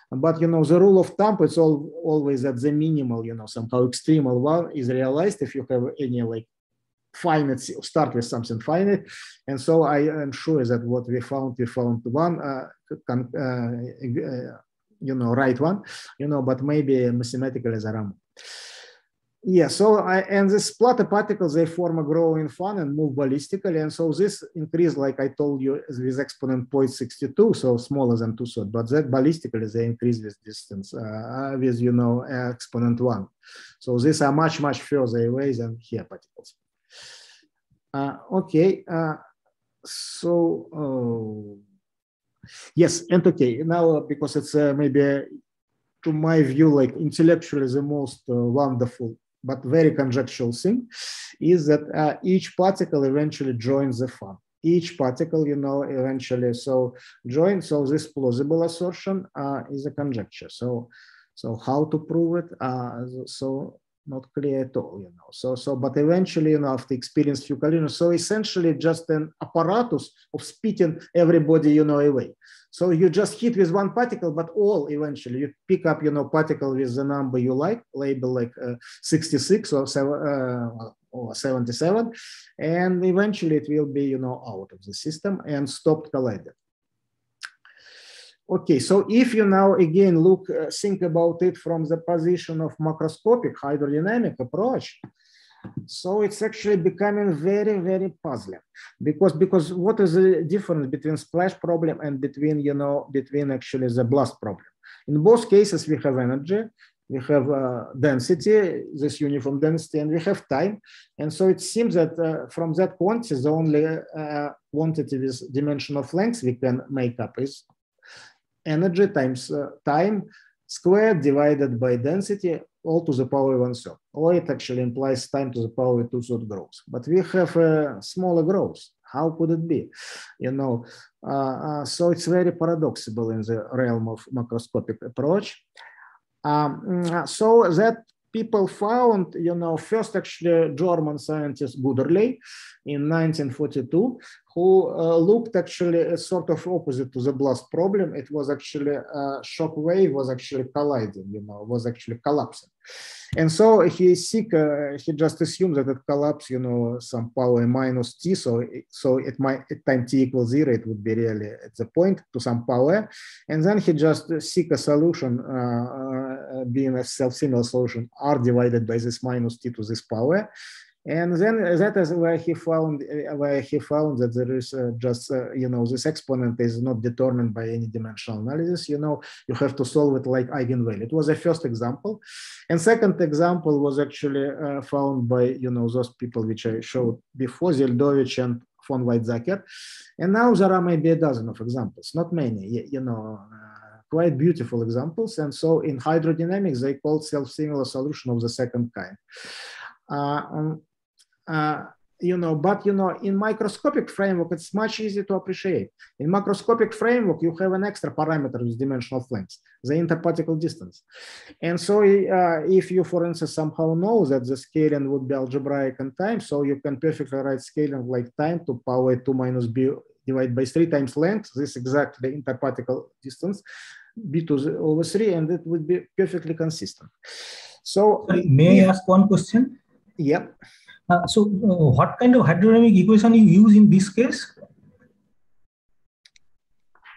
But you know, the rule of thumb it's all, always that the minimal, you know, somehow extremal one is realized if you have any like finite, start with something finite. And so I am sure that what we found, we found one, uh, uh, uh, you know, right one, you know, but maybe mathematically there are yeah, so I, and the splatter particles, they form a growing fan and move ballistically. And so this increase, like I told you, with exponent 0.62, so smaller than two thirds, but that ballistically, they increase with distance uh, with, you know, exponent one. So these are much, much further away than here particles. Uh, okay, uh, so, oh. yes, and okay, now because it's uh, maybe to my view, like intellectually the most uh, wonderful but very conjectural thing is that uh, each particle eventually joins the fan. Each particle, you know, eventually so join. So this plausible assertion uh, is a conjecture. So, so how to prove it? Uh, so not clear at all, you know. So, so, but eventually, you know, after experience few collisions, so essentially just an apparatus of spitting everybody, you know, away. So you just hit with one particle, but all eventually you pick up, you know, particle with the number you like, label like uh, 66 or, uh, or 77, and eventually it will be, you know, out of the system and stopped colliding. Okay, so if you now again look, uh, think about it from the position of macroscopic hydrodynamic approach, so it's actually becoming very, very puzzling because because what is the difference between splash problem and between you know between actually the blast problem? In both cases, we have energy, we have uh, density, this uniform density, and we have time. And so it seems that uh, from that quantity, the only uh, quantity with dimension of length we can make up is energy times uh, time squared divided by density all to the power one third. Or it actually implies time to the power two third growth. But we have a smaller growth. How could it be? You know, uh, uh, so it's very paradoxical in the realm of macroscopic approach. Um, mm, so that people found, you know, first actually German scientist Guderley in 1942, who uh, looked actually sort of opposite to the blast problem. It was actually a uh, shock wave was actually colliding, you know, was actually collapsing. And so he seek, uh, he just assumed that it collapse, you know, some power minus t. So, so it might at time t equals zero, it would be really at the point to some power. And then he just seek a solution, uh, uh, being a self-similar solution, r divided by this minus t to this power. And then that is where he found where he found that there is uh, just uh, you know this exponent is not determined by any dimensional analysis. You know you have to solve it like eigenvalue. It was a first example, and second example was actually uh, found by you know those people which I showed before, Zeldovich and von Weizsäcker. And now there are maybe a dozen of examples, not many. You, know. Uh, quite beautiful examples. And so in hydrodynamics, they called self-similar solution of the second kind. Uh, um, you know, but you know, in microscopic framework, it's much easier to appreciate. In macroscopic framework, you have an extra parameter with dimensional length, the interparticle distance. And so uh, if you, for instance, somehow know that the scaling would be algebraic in time, so you can perfectly write scaling like time to power two minus b divided by three times length, this exactly the interparticle distance, b to the over three, and it would be perfectly consistent. So Sorry, may I ask one question? Yep. Uh, so uh, what kind of hydrodynamic equation you use in this case?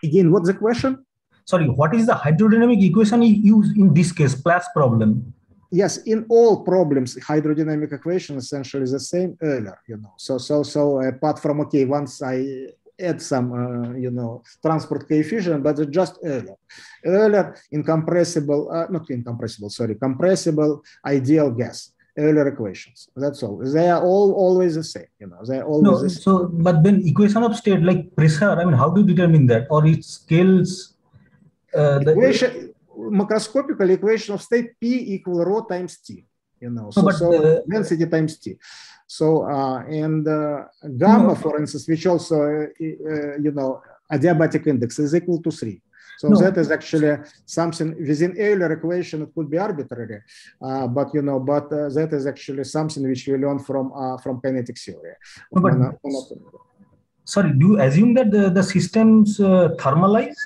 Again, what's the question? Sorry, what is the hydrodynamic equation you use in this case, plus problem? Yes, in all problems, hydrodynamic equation essentially is the same earlier, you know. So, so, so apart from, okay, once I add some, uh, you know, transport coefficient, but it's just Euler. Euler incompressible, uh, not incompressible, sorry, compressible ideal gas. Euler equations. That's all. They are all always the same. You know, they're always no, the same. So, but then equation of state like pressure. I mean, how do you determine that, or it scales? Uh, the equation, macroscopical equation of state P equal rho times T. You know, so, no, so uh, density times T. So uh, and uh, gamma, no. for instance, which also uh, uh, you know adiabatic index is equal to three. So no. that is actually something within Euler equation. It could be arbitrary, uh, but you know, but uh, that is actually something which we learn from uh, from kinetic theory. No, but, sorry, do you assume that the, the systems uh, thermalize?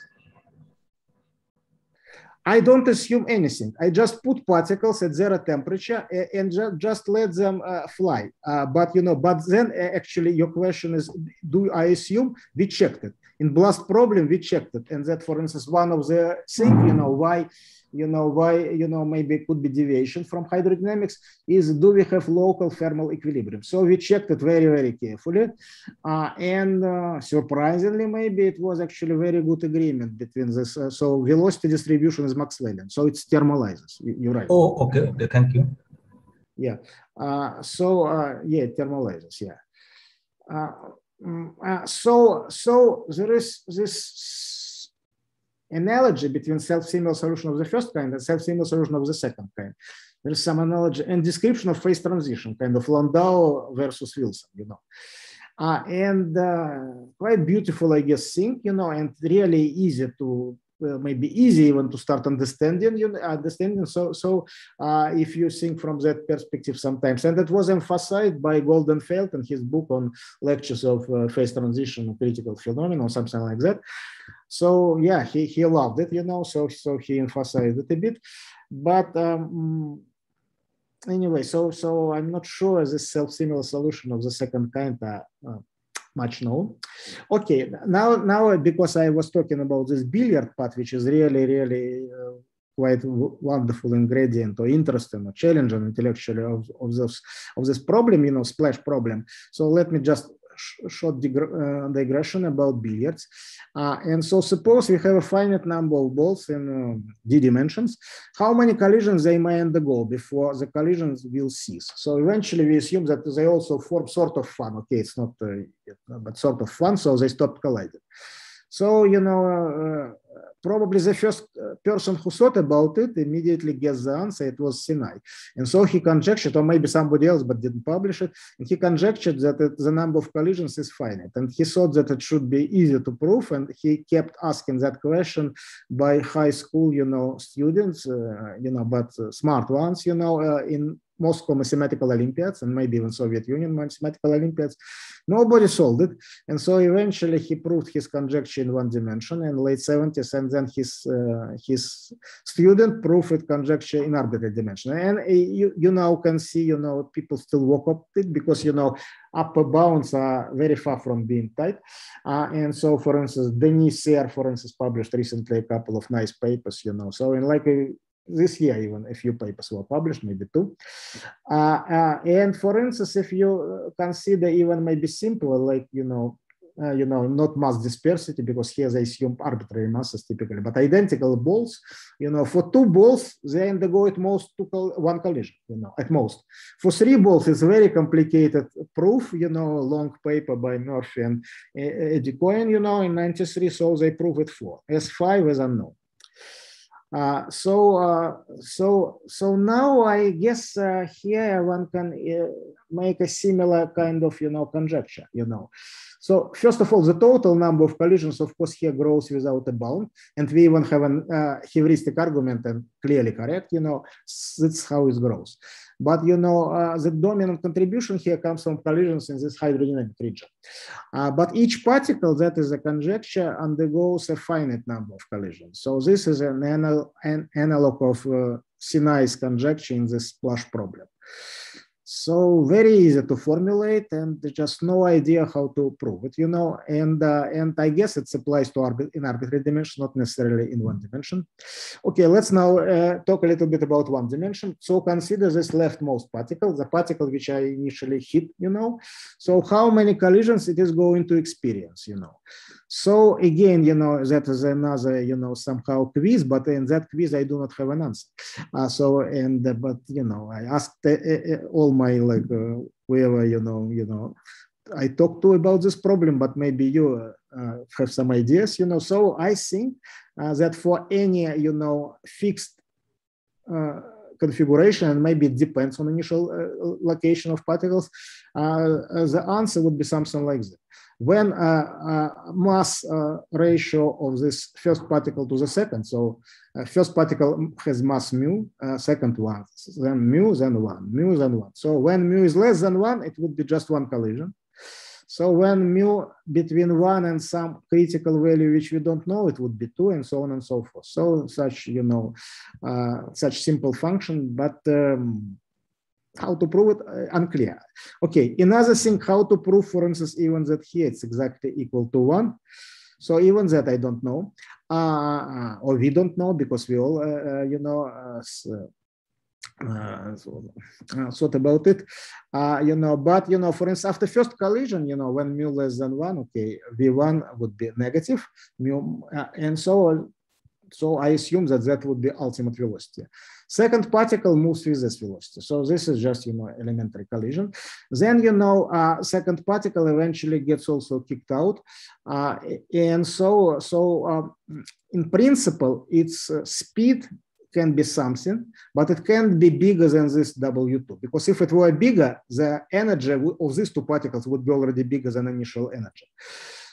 I don't assume anything. I just put particles at zero temperature and ju just let them uh, fly. Uh, but you know, but then uh, actually your question is, do I assume? We checked it in blast problem we checked it. And that for instance one of the things you know why you know why you know maybe it could be deviation from hydrodynamics is do we have local thermal equilibrium? So we checked it very very carefully. Uh, and uh, surprisingly maybe it was actually very good agreement between this uh, so velocity distribution is maxwellian. So it's thermalizes you're right. Oh okay. Okay thank you. Yeah. Uh, so uh, yeah thermalizes yeah Mm, uh, so, so there is this analogy between self-similar solution of the first kind and self-similar solution of the second kind. There is some analogy and description of phase transition, kind of Landau versus Wilson, you know. Uh, and uh, quite beautiful, I guess, thing, you know, and really easy to uh, maybe easy even to start understanding you understanding. So so uh, if you think from that perspective sometimes and that was emphasized by goldenfeld in his book on lectures of uh, phase transition critical phenomenon or something like that. So yeah he, he loved it you know so so he emphasized it a bit. But um, anyway so so i'm not sure this self-similar solution of the second kind uh, uh, much known. Okay, now now because I was talking about this billiard part, which is really really uh, quite wonderful ingredient or interesting or challenging intellectually of, of this of this problem, you know, splash problem. So let me just short uh, digression about billiards. Uh, and so suppose we have a finite number of balls in uh, d dimensions, how many collisions they may undergo before the collisions will cease. So eventually we assume that they also form sort of fan. Okay, it's not, uh, but sort of fan, so they stop colliding. So, you know, uh, probably the first uh, person who thought about it immediately gets the answer. It was Sinai. And so he conjectured, or maybe somebody else, but didn't publish it. And he conjectured that it, the number of collisions is finite. And he thought that it should be easy to prove. And he kept asking that question by high school, you know, students, uh, you know, but uh, smart ones, you know, uh, in Moscow mathematical Olympiads and maybe even Soviet Union mathematical Olympiads. Nobody solved it. And so eventually he proved his conjecture in one dimension in late 70s. And then his, uh, his student proved it conjecture in arbitrary dimension. And uh, you, you now can see, you know, people still work up it because, you know, upper bounds are very far from being tight. Uh, and so, for instance, Denis Serre, for instance, published recently a couple of nice papers, you know. So in like a this year even a few papers were published, maybe two. Uh, uh, and for instance, if you consider even maybe simpler, like, you know, uh, you know, not mass dispersity because here they assume arbitrary masses typically, but identical balls, you know, for two balls, they undergo at most two one collision, you know, at most. For three balls, it's very complicated proof, you know, long paper by Murphy and Eddie Cohen, you know, in 93, so they prove it for. S5 is unknown. Uh, so, uh, so, so now I guess uh, here one can uh, make a similar kind of, you know, conjecture, you know. So first of all, the total number of collisions, of course, here grows without a bound, and we even have a uh, heuristic argument and clearly correct, you know, that's how it grows. But you know, uh, the dominant contribution here comes from collisions in this hydrodynamic region. Uh, but each particle that is a conjecture undergoes a finite number of collisions. So this is an, anal an analog of uh, Sinai's conjecture in this splash problem. So very easy to formulate and just no idea how to prove it, you know, and uh, and I guess it applies to arbit in arbitrary dimension, not necessarily in one dimension. Okay, let's now uh, talk a little bit about one dimension. So consider this leftmost particle, the particle which I initially hit, you know. So how many collisions it is going to experience, you know. So again, you know, that is another, you know, somehow quiz, but in that quiz, I do not have an answer. Uh, so, and, uh, but, you know, I asked uh, uh all my, like, uh, whoever, you know, you know, I talked to about this problem, but maybe you uh, have some ideas, you know. So I think that for any, you know, fixed configuration, maybe it depends on initial location of particles, the answer would be something like that when uh, uh, mass uh, ratio of this first particle to the second, so first particle has mass mu, second one, then mu, then one, mu, then one. So when mu is less than one, it would be just one collision. So when mu between one and some critical value which we don't know, it would be two and so on and so forth. So such, you know, uh, such simple function, but um, how to prove it uh, unclear. Okay another thing how to prove for instance even that here it's exactly equal to one. So even that i don't know. Uh, uh or we don't know because we all uh, uh you know uh, so, thought about it. Uh, you know but you know for instance after first collision you know when mu less than one okay v1 would be negative mu and so so I assume that that would be ultimate velocity. Second particle moves with this velocity. So this is just, you know, elementary collision. Then, you know, uh, second particle eventually gets also kicked out. Uh, and so, so um, in principle, its uh, speed can be something, but it can't be bigger than this W2. Because if it were bigger, the energy of these two particles would be already bigger than initial energy.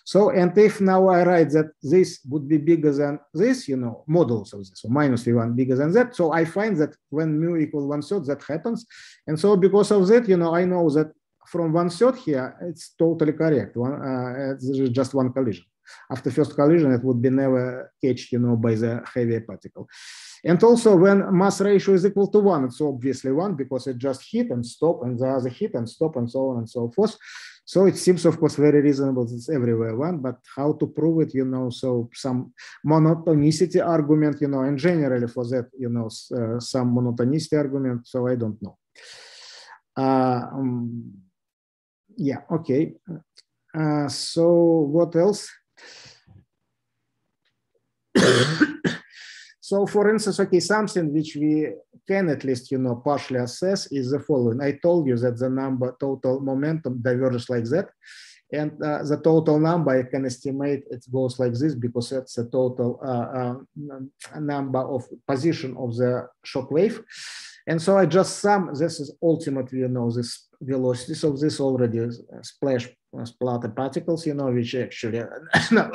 So, and if now I write that this would be bigger than this, you know, modulus of this, so minus v1 bigger than that. So I find that when mu equal one third, that happens. And so because of that, you know, I know that from one third here, it's totally correct. One, uh, it's just one collision. After first collision, it would be never catched, you know, by the heavier particle. And also when mass ratio is equal to one, it's obviously one because it just hit and stop and the other hit and stop and so on and so forth. So it seems, of course, very reasonable. It's everywhere one, but how to prove it, you know, so some monotonicity argument, you know, and generally for that, you know, uh, some monotonicity argument. So I don't know. Uh, um, yeah, okay. Uh, so what else? so for instance, okay, something which we can at least, you know, partially assess is the following. I told you that the number total momentum diverges like that. And uh, the total number I can estimate it goes like this because it's the total uh, uh, number of position of the shock wave. And so I just sum, this is ultimately, you know, this velocity. So this already splash splatter particles, you know, which actually, no.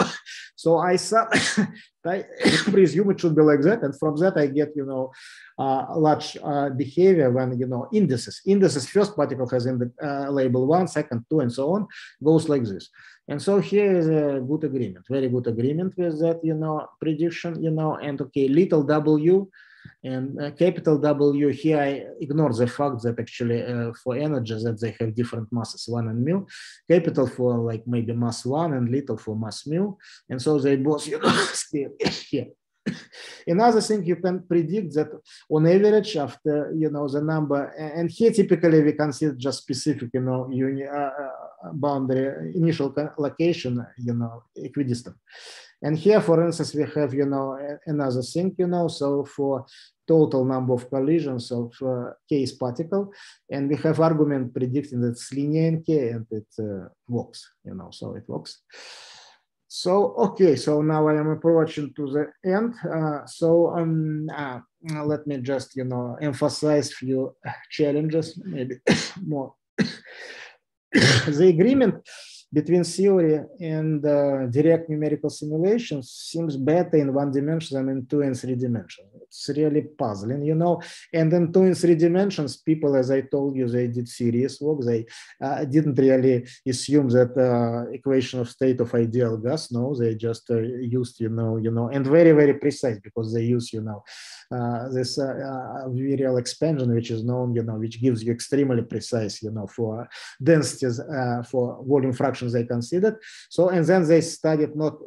so I, I presume it should be like that. And from that I get, you know, uh, large uh, behavior when, you know, indices, indices first particle has in the uh, label one, second, two, and so on, goes like this. And so here is a good agreement, very good agreement with that, you know, prediction, you know, and okay, little w and uh, capital W here, I ignore the fact that actually uh, for energies that they have different masses, one and mu, capital for like maybe mass one and little for mass mu. And so they both, you know, here. Another thing you can predict that on average after you know the number and here typically we consider just specific you know uni, uh, boundary initial location you know equidistant and here, for instance, we have, you know, another thing, you know, so for total number of collisions of uh, case particle, and we have argument predicting that it's linear in K and it uh, works, you know, so it works. So, okay, so now I am approaching to the end. Uh, so um, uh, let me just, you know, emphasize few challenges, maybe more. the agreement between theory and uh, direct numerical simulations seems better in one dimension than in two and three dimensions. It's really puzzling, you know. And in two and three dimensions, people, as I told you, they did serious work. They uh, didn't really assume that uh, equation of state of ideal gas. No, they just uh, used, you know, you know, and very, very precise because they use, you know, uh, this uh, virial expansion, which is known, you know, which gives you extremely precise, you know, for densities, for volume they considered. So, and then they studied not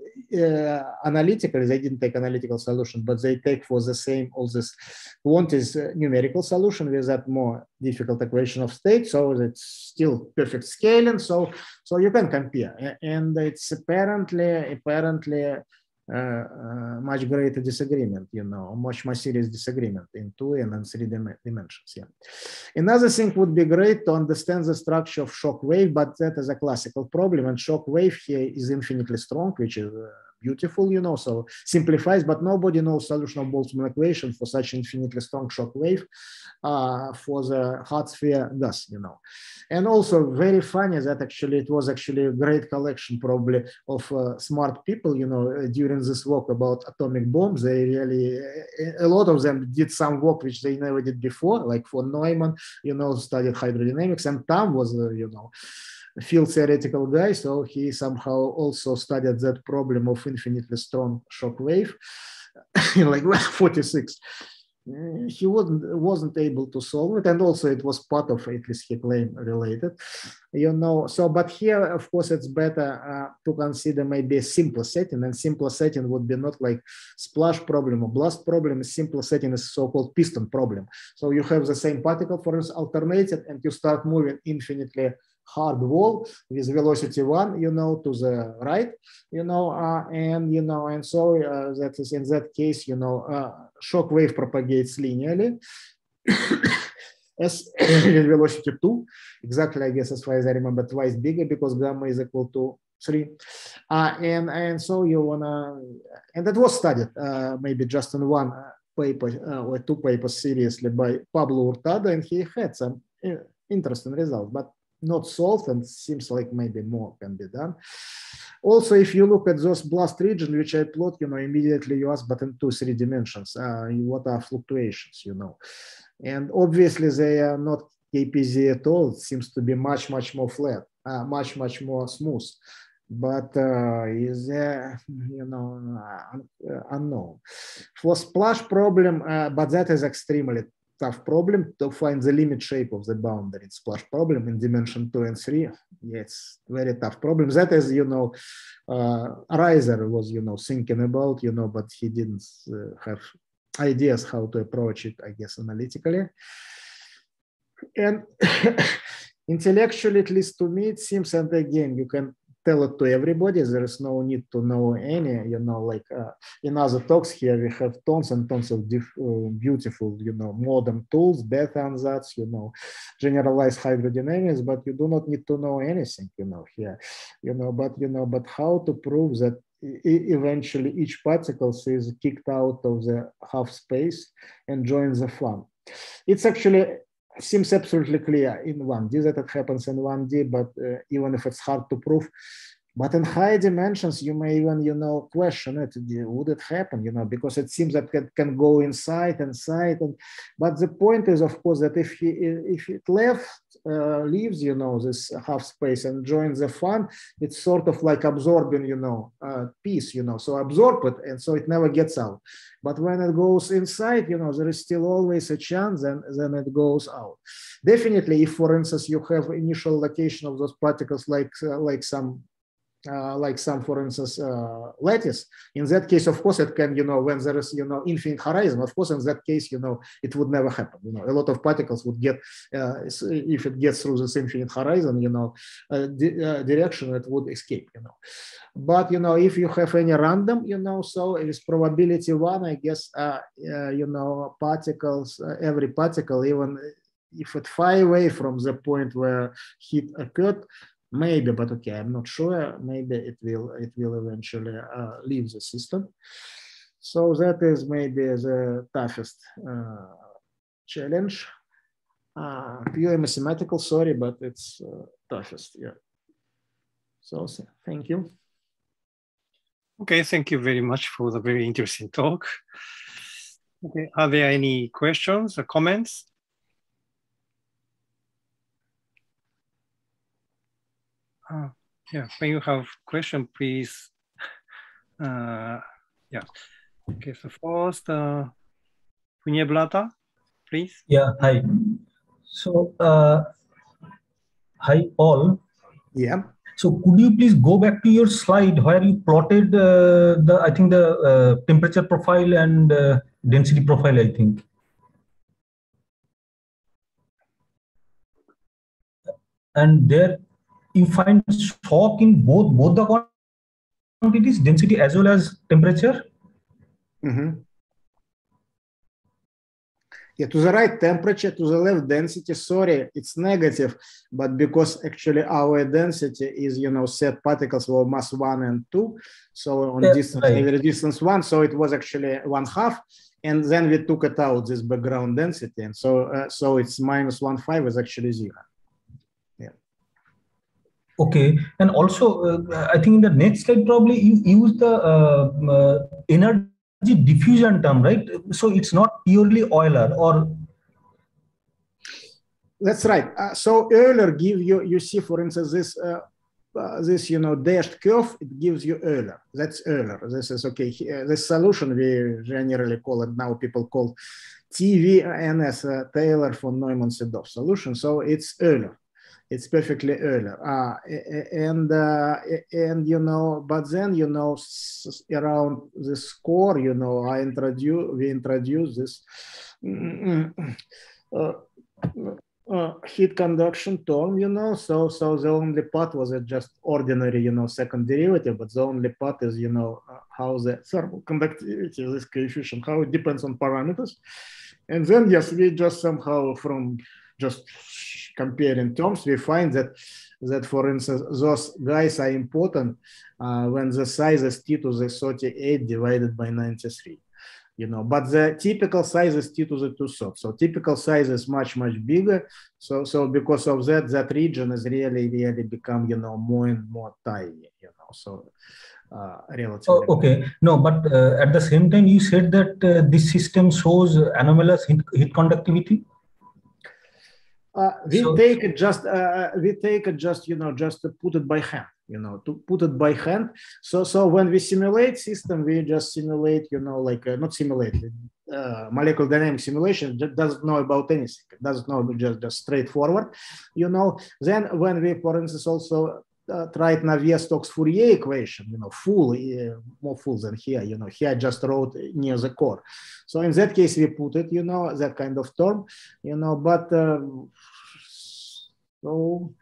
analytically, they didn't take analytical solution, but they take for the same all this quantities numerical solution with that more difficult equation of state. So it's still perfect scaling. So, so you can compare. And it's apparently, apparently uh, uh, much greater disagreement, you know, much more serious disagreement in two and in three dim dimensions. Yeah. Another thing would be great to understand the structure of shock wave, but that is a classical problem. And shock wave here is infinitely strong, which is uh, beautiful, you know, so simplifies, but nobody knows solution of Boltzmann equation for such infinitely strong shock wave uh, for the hard sphere gas, you know. And also very funny that actually it was actually a great collection probably of uh, smart people, you know, uh, during this work about atomic bombs. They really, a lot of them did some work which they never did before, like von Neumann, you know, studied hydrodynamics and Tamm was, uh, you know, field theoretical guy, so he somehow also studied that problem of infinitely strong shock wave in like 46. He wasn't wasn't able to solve it, and also it was part of at least he claimed related, you know. So, but here, of course, it's better uh, to consider maybe a simpler setting, and simpler setting would be not like splash problem or blast problem. A simpler setting is so-called piston problem. So you have the same particle, for instance, alternated, and you start moving infinitely hard wall with velocity one, you know, to the right, you know, uh, and, you know, and so uh, that is in that case, you know, uh, shock wave propagates linearly. as velocity 2, exactly, I guess, as far as I remember, twice bigger because gamma is equal to 3. Uh, and, and so you want to, and that was studied uh, maybe just in one paper uh, or two papers seriously by Pablo Hurtado, and he had some uh, interesting results. But not solved and seems like maybe more can be done. Also, if you look at those blast regions, which I plot, you know, immediately you ask, but in two, three dimensions, uh, what are fluctuations, you know? And obviously they are not KPZ at all. It seems to be much, much more flat, uh, much, much more smooth. But uh, is there, you know, uh, unknown. For splash problem, uh, but that is extremely tough problem to find the limit shape of the boundary splash problem in dimension two and three. Yeah, it's very tough problem. That is, you know, uh, Raizer was, you know, thinking about, you know, but he didn't uh, have ideas how to approach it, I guess, analytically. And intellectually, at least to me, it seems, and again, you can tell it to everybody. There is no need to know any, you know, like uh, in other talks here, we have tons and tons of uh, beautiful, you know, modern tools, Bethe ansatz, you know, generalized hydrodynamics, but you do not need to know anything, you know, here, you know, but, you know, but how to prove that eventually each particle is kicked out of the half space and joins the fan. It's actually seems absolutely clear in 1D that it happens in 1D, but uh, even if it's hard to prove, but in high dimensions, you may even, you know, question it. Would it happen? You know, because it seems that it can go inside, inside, and but the point is, of course, that if he if it left uh, leaves, you know, this half space and joins the fan, it's sort of like absorbing, you know, uh, piece, you know, so absorb it, and so it never gets out. But when it goes inside, you know, there is still always a chance, and then it goes out. Definitely, if, for instance, you have initial location of those particles, like uh, like some uh, like some, for instance, uh, lattice. In that case, of course, it can, you know, when there is, you know, infinite horizon, of course, in that case, you know, it would never happen. You know, a lot of particles would get, uh, if it gets through this infinite horizon, you know, uh, di uh, direction, it would escape, you know. But, you know, if you have any random, you know, so it is probability one, I guess, uh, you know, particles, every particle, even if it far away from the point where heat occurred, maybe but okay i'm not sure. Maybe it will it will eventually uh, leave the system. So that is maybe the toughest uh, challenge. Uh, pure mathematical sorry but it's uh, toughest yeah. So thank you. Okay thank you very much for the very interesting talk. Okay are there any questions or comments Uh, yeah, when you have question, please. Uh, yeah. Okay, so first, uh, Puneblata, please. Yeah, hi. So, uh, hi all. Yeah. So could you please go back to your slide where you plotted uh, the, I think the uh, temperature profile and uh, density profile, I think. And there you find shock in both both the quantities, density as well as temperature? Mm-hmm. Yeah, to the right temperature, to the left density, sorry, it's negative, but because actually our density is, you know, set particles were mass one and two. So on yeah, distance, right. distance one, so it was actually one half. And then we took it out, this background density. And so, uh, so it's minus one five is actually zero. Okay, and also uh, I think in the next slide probably you use the uh, uh, energy diffusion term, right? So it's not purely Euler or. That's right. Uh, so Euler give you you see for instance this uh, uh, this you know dashed curve it gives you Euler. That's Euler. This is okay. this solution we generally call it now people call TVNS Taylor von Neumann Sedov solution. So it's Euler it's perfectly Euler. Uh, and uh, and you know, but then you know, around the score, you know, I introduce we introduce this uh, uh, heat conduction term, you know. So so the only part was just ordinary, you know, second derivative, but the only part is you know how the thermal conductivity, this coefficient, how it depends on parameters. And then yes, we just somehow from just comparing terms, we find that that for instance those guys are important uh, when the size is t to the 38 divided by 93. you know, but the typical size is t to the two. So typical size is much, much bigger. So, so because of that, that region is really, really become, you know, more and more tiny, you know, so uh, relatively. Oh, okay, no, but uh, at the same time, you said that uh, this system shows anomalous heat, heat conductivity. Uh, we so, take it just uh, we take it just you know just to put it by hand you know to put it by hand so so when we simulate system we just simulate you know like uh, not simulate uh, molecular dynamic simulation just doesn't know about anything it doesn't know just just straightforward you know then when we for instance also uh, tried Navier-Stokes Fourier equation, you know, full, uh, more full than here, you know, here I just wrote near the core. So in that case, we put it, you know, that kind of term, you know, but uh, so.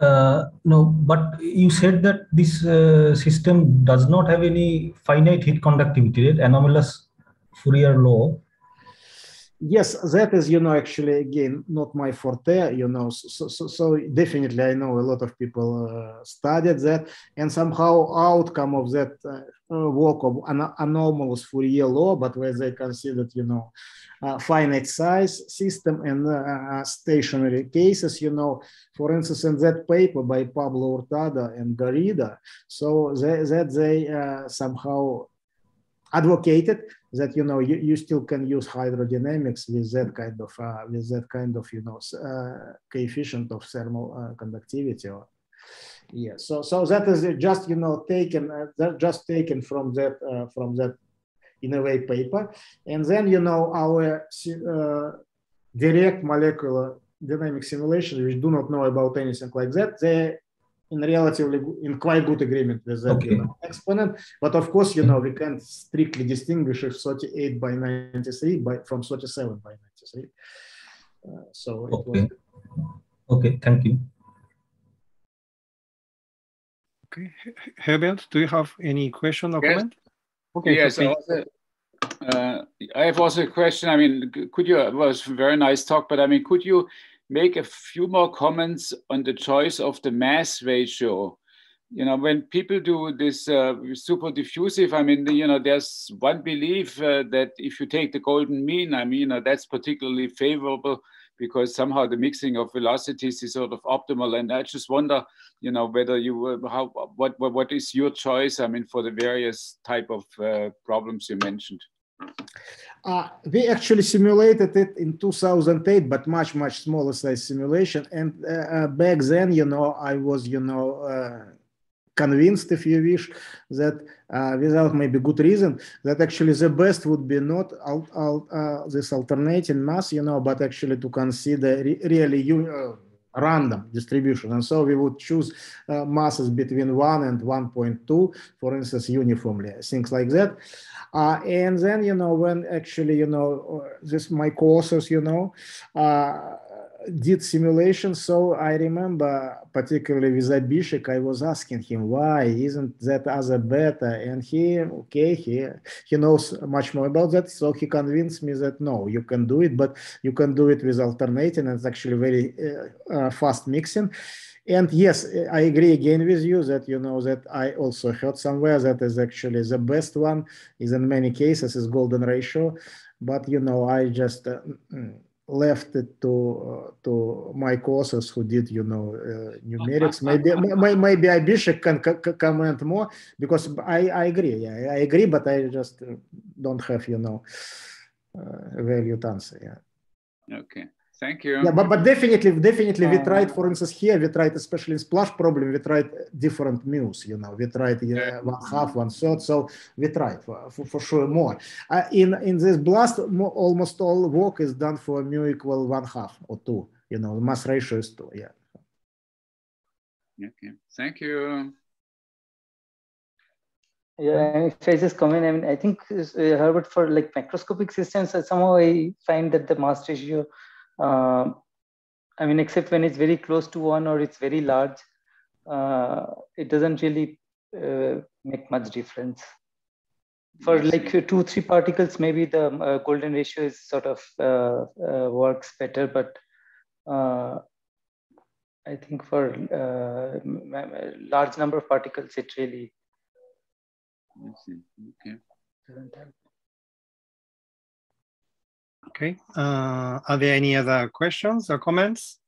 Uh, no, but you said that this uh, system does not have any finite heat conductivity, right? Anomalous Fourier law yes that is you know actually again not my forte you know so, so, so definitely i know a lot of people uh, studied that and somehow outcome of that uh, uh work of an anomalous fourier law but where they considered you know uh, finite size system and uh, uh, stationary cases you know for instance in that paper by pablo hurtado and Garrido so they, that they somehow advocated that you know you, you still can use hydrodynamics with that kind of uh, with that kind of you know uh, coefficient of thermal uh, conductivity or yeah. So so that is just you know taken uh, just taken from that uh, from that in a way paper. And then you know our uh, direct molecular dynamic simulation which do not know about anything like that they in relatively in quite good agreement with that okay. you know, exponent. But of course, you know, we can't strictly distinguish if 38 by 93 by from 37 by 93. Uh, so okay. Was... okay, thank you. Okay, Herbert, do you have any question or yes. comment? Okay, yes, also, uh, I have also a question. I mean, could you? It was very nice talk, but I mean, could you make a few more comments on the choice of the mass ratio. You know, when people do this uh, super diffusive, I mean, you know, there's one belief uh, that if you take the golden mean, I mean, you know, that's particularly favorable because somehow the mixing of velocities is sort of optimal. And I just wonder, you know, whether you uh, how what what, is your choice? I mean, for the various type of uh, problems you mentioned. Uh, we actually simulated it in 2008, but much, much smaller size simulation. And uh, uh, back then, you know, I was, you know, uh, convinced, if you wish, that uh, without maybe good reason, that actually the best would be not al al uh, this alternating mass, you know, but actually to consider re really random distribution. And so we would choose uh, masses between 1 and 1.2, for instance, uniformly, things like that. Uh, and then, you know, when actually, you know, this my courses, you know, uh, did simulation. So I remember particularly with Abhishek, I was asking him, why isn't that other better? And he, okay, he, he knows much more about that. So he convinced me that no, you can do it, but you can do it with alternating. And it's actually very uh, uh, fast mixing. And yes, I agree again with you that you know that I also heard somewhere that is actually the best one is in many cases is golden ratio, but you know I just uh, mm, left it to uh, to my courses who did you know uh, numerics. Maybe maybe Abhishek can comment more because I I agree. Yeah, I agree, but I just don't have you know uh, valued answer. Yeah. Okay. Thank you. Yeah, but, but definitely, definitely, we uh, tried, for instance, here, we tried, especially in splash problem, we tried different mu's, you know, we tried yeah, one half, one third, so we tried for, for, for sure more. Uh, in, in this blast, almost all work is done for mu equal one half or two, you know, mass ratio is two, yeah. Okay, thank you. Yeah, if I just comment, I mean, I think uh, Herbert for like macroscopic systems, somehow I find that the mass ratio uh, I mean, except when it's very close to one or it's very large, uh, it doesn't really uh, make much difference. For like two, three particles, maybe the uh, golden ratio is sort of uh, uh, works better, but I think for large number of particles, it really okay. Okay. Uh, are there any other questions or comments?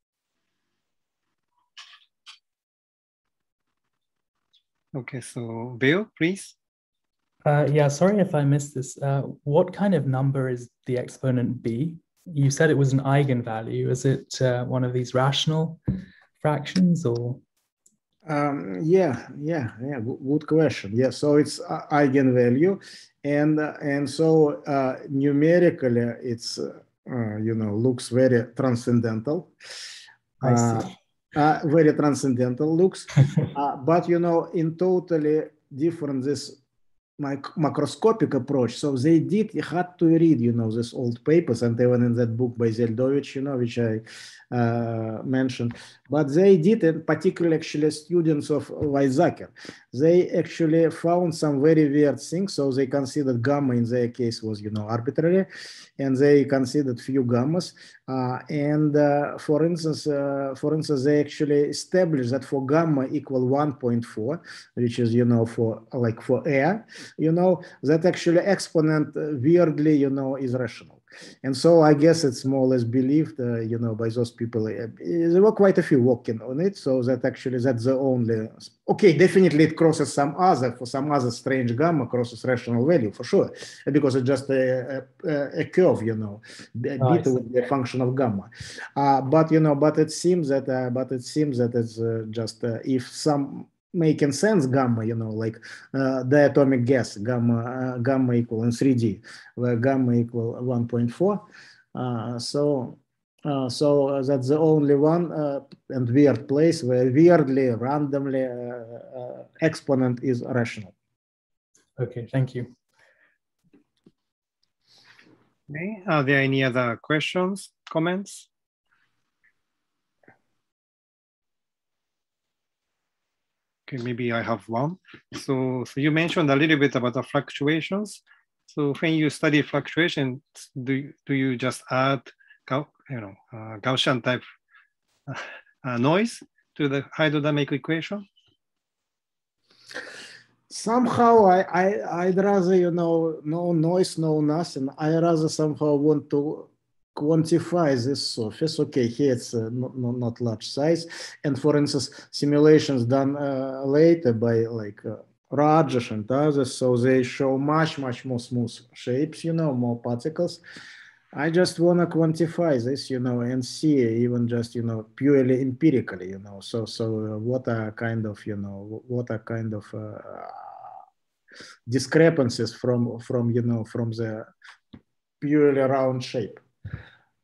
Okay, so Bill, please. Uh, yeah, sorry if I missed this. Uh, what kind of number is the exponent b? You said it was an eigenvalue. Is it uh, one of these rational fractions or? Um, yeah, yeah, yeah. Good question. Yeah, so it's eigenvalue, and and so uh, numerically, it's uh, you know looks very transcendental. I see. Uh, very transcendental looks, but you know, in totally different this macroscopic approach. So they did had to read, you know, these old papers, and even in that book by Zeldovich, you know, which I uh, mentioned. But they did, and particularly actually students of Weizsäcker, they actually found some very weird things. So they considered gamma in their case was, you know, arbitrary, and they considered few gammas. Uh, and uh, for instance, uh, for instance, they actually established that for gamma equal 1.4, which is, you know, for like for air, you know, that actually exponent weirdly, you know, is rational. And so I guess it's more or less believed, uh, you know, by those people. Uh, there were quite a few working on it, so that actually that's the only. Okay, definitely it crosses some other for some other strange gamma crosses rational value for sure, because it's just a, a, a curve, you know, oh, beta would be a function of gamma. Uh, but you know, but it seems that uh, but it seems that it's uh, just uh, if some making sense gamma you know like uh, diatomic gas gamma uh, gamma equal in 3d where gamma equal 1.4 uh, so uh, so that's the only one uh, and weird place where weirdly randomly uh, exponent is rational. Okay thank you. Okay are there any other questions comments Okay, maybe I have one. So, so you mentioned a little bit about the fluctuations. So when you study fluctuations, do, do you just add, you know, uh, Gaussian type uh, noise to the hydrodynamic equation? Somehow I, I, I'd rather, you know, no noise, no nothing. I rather somehow want to quantify this surface. Okay, here it's uh, not, not, large size. And for instance, simulations done uh, later by like uh, Rajesh and others, so they show much, much more smooth shapes, you know, more particles. I just want to quantify this, you know, and see even just, you know, purely empirically, you know, so, so uh, what are kind of, you know, what are kind of uh, discrepancies from, from, you know, from the purely round shape.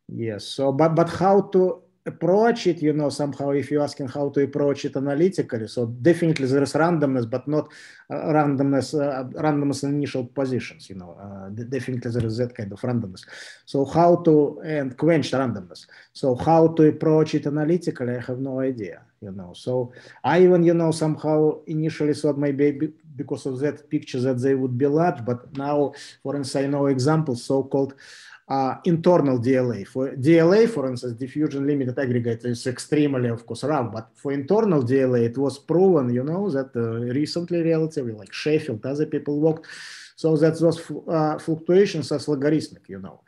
Yes. So, but but how to approach it? You know, somehow, if you're asking how to approach it analytically, so definitely there is randomness, but not uh, randomness, uh, randomness in initial positions. You know, uh, definitely there is that kind of randomness. So, how to and quench randomness. So, how to approach it analytically? I have no idea. You know, so I even you know somehow initially thought maybe because of that picture that they would be large, but now, for instance, I know examples so-called uh, internal DLA. For DLA, for instance, diffusion limited aggregate is extremely, of course, rough, but for internal DLA, it was proven, you know, that uh, recently relatively, like Sheffield, other people worked, so that those uh, fluctuations are logarithmic, you know,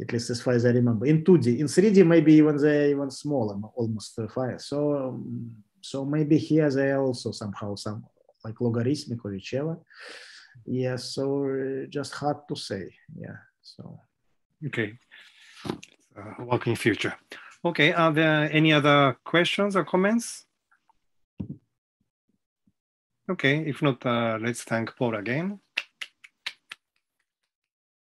at least as far as I remember. In 2D, in 3D, maybe even they're even smaller, almost five. So, um, so maybe here they also somehow some like logarithmic or whichever. Yeah, so uh, just hard to say. Yeah, so. Okay, uh, working future. Okay, are there any other questions or comments? Okay, if not, uh, let's thank Pavel again.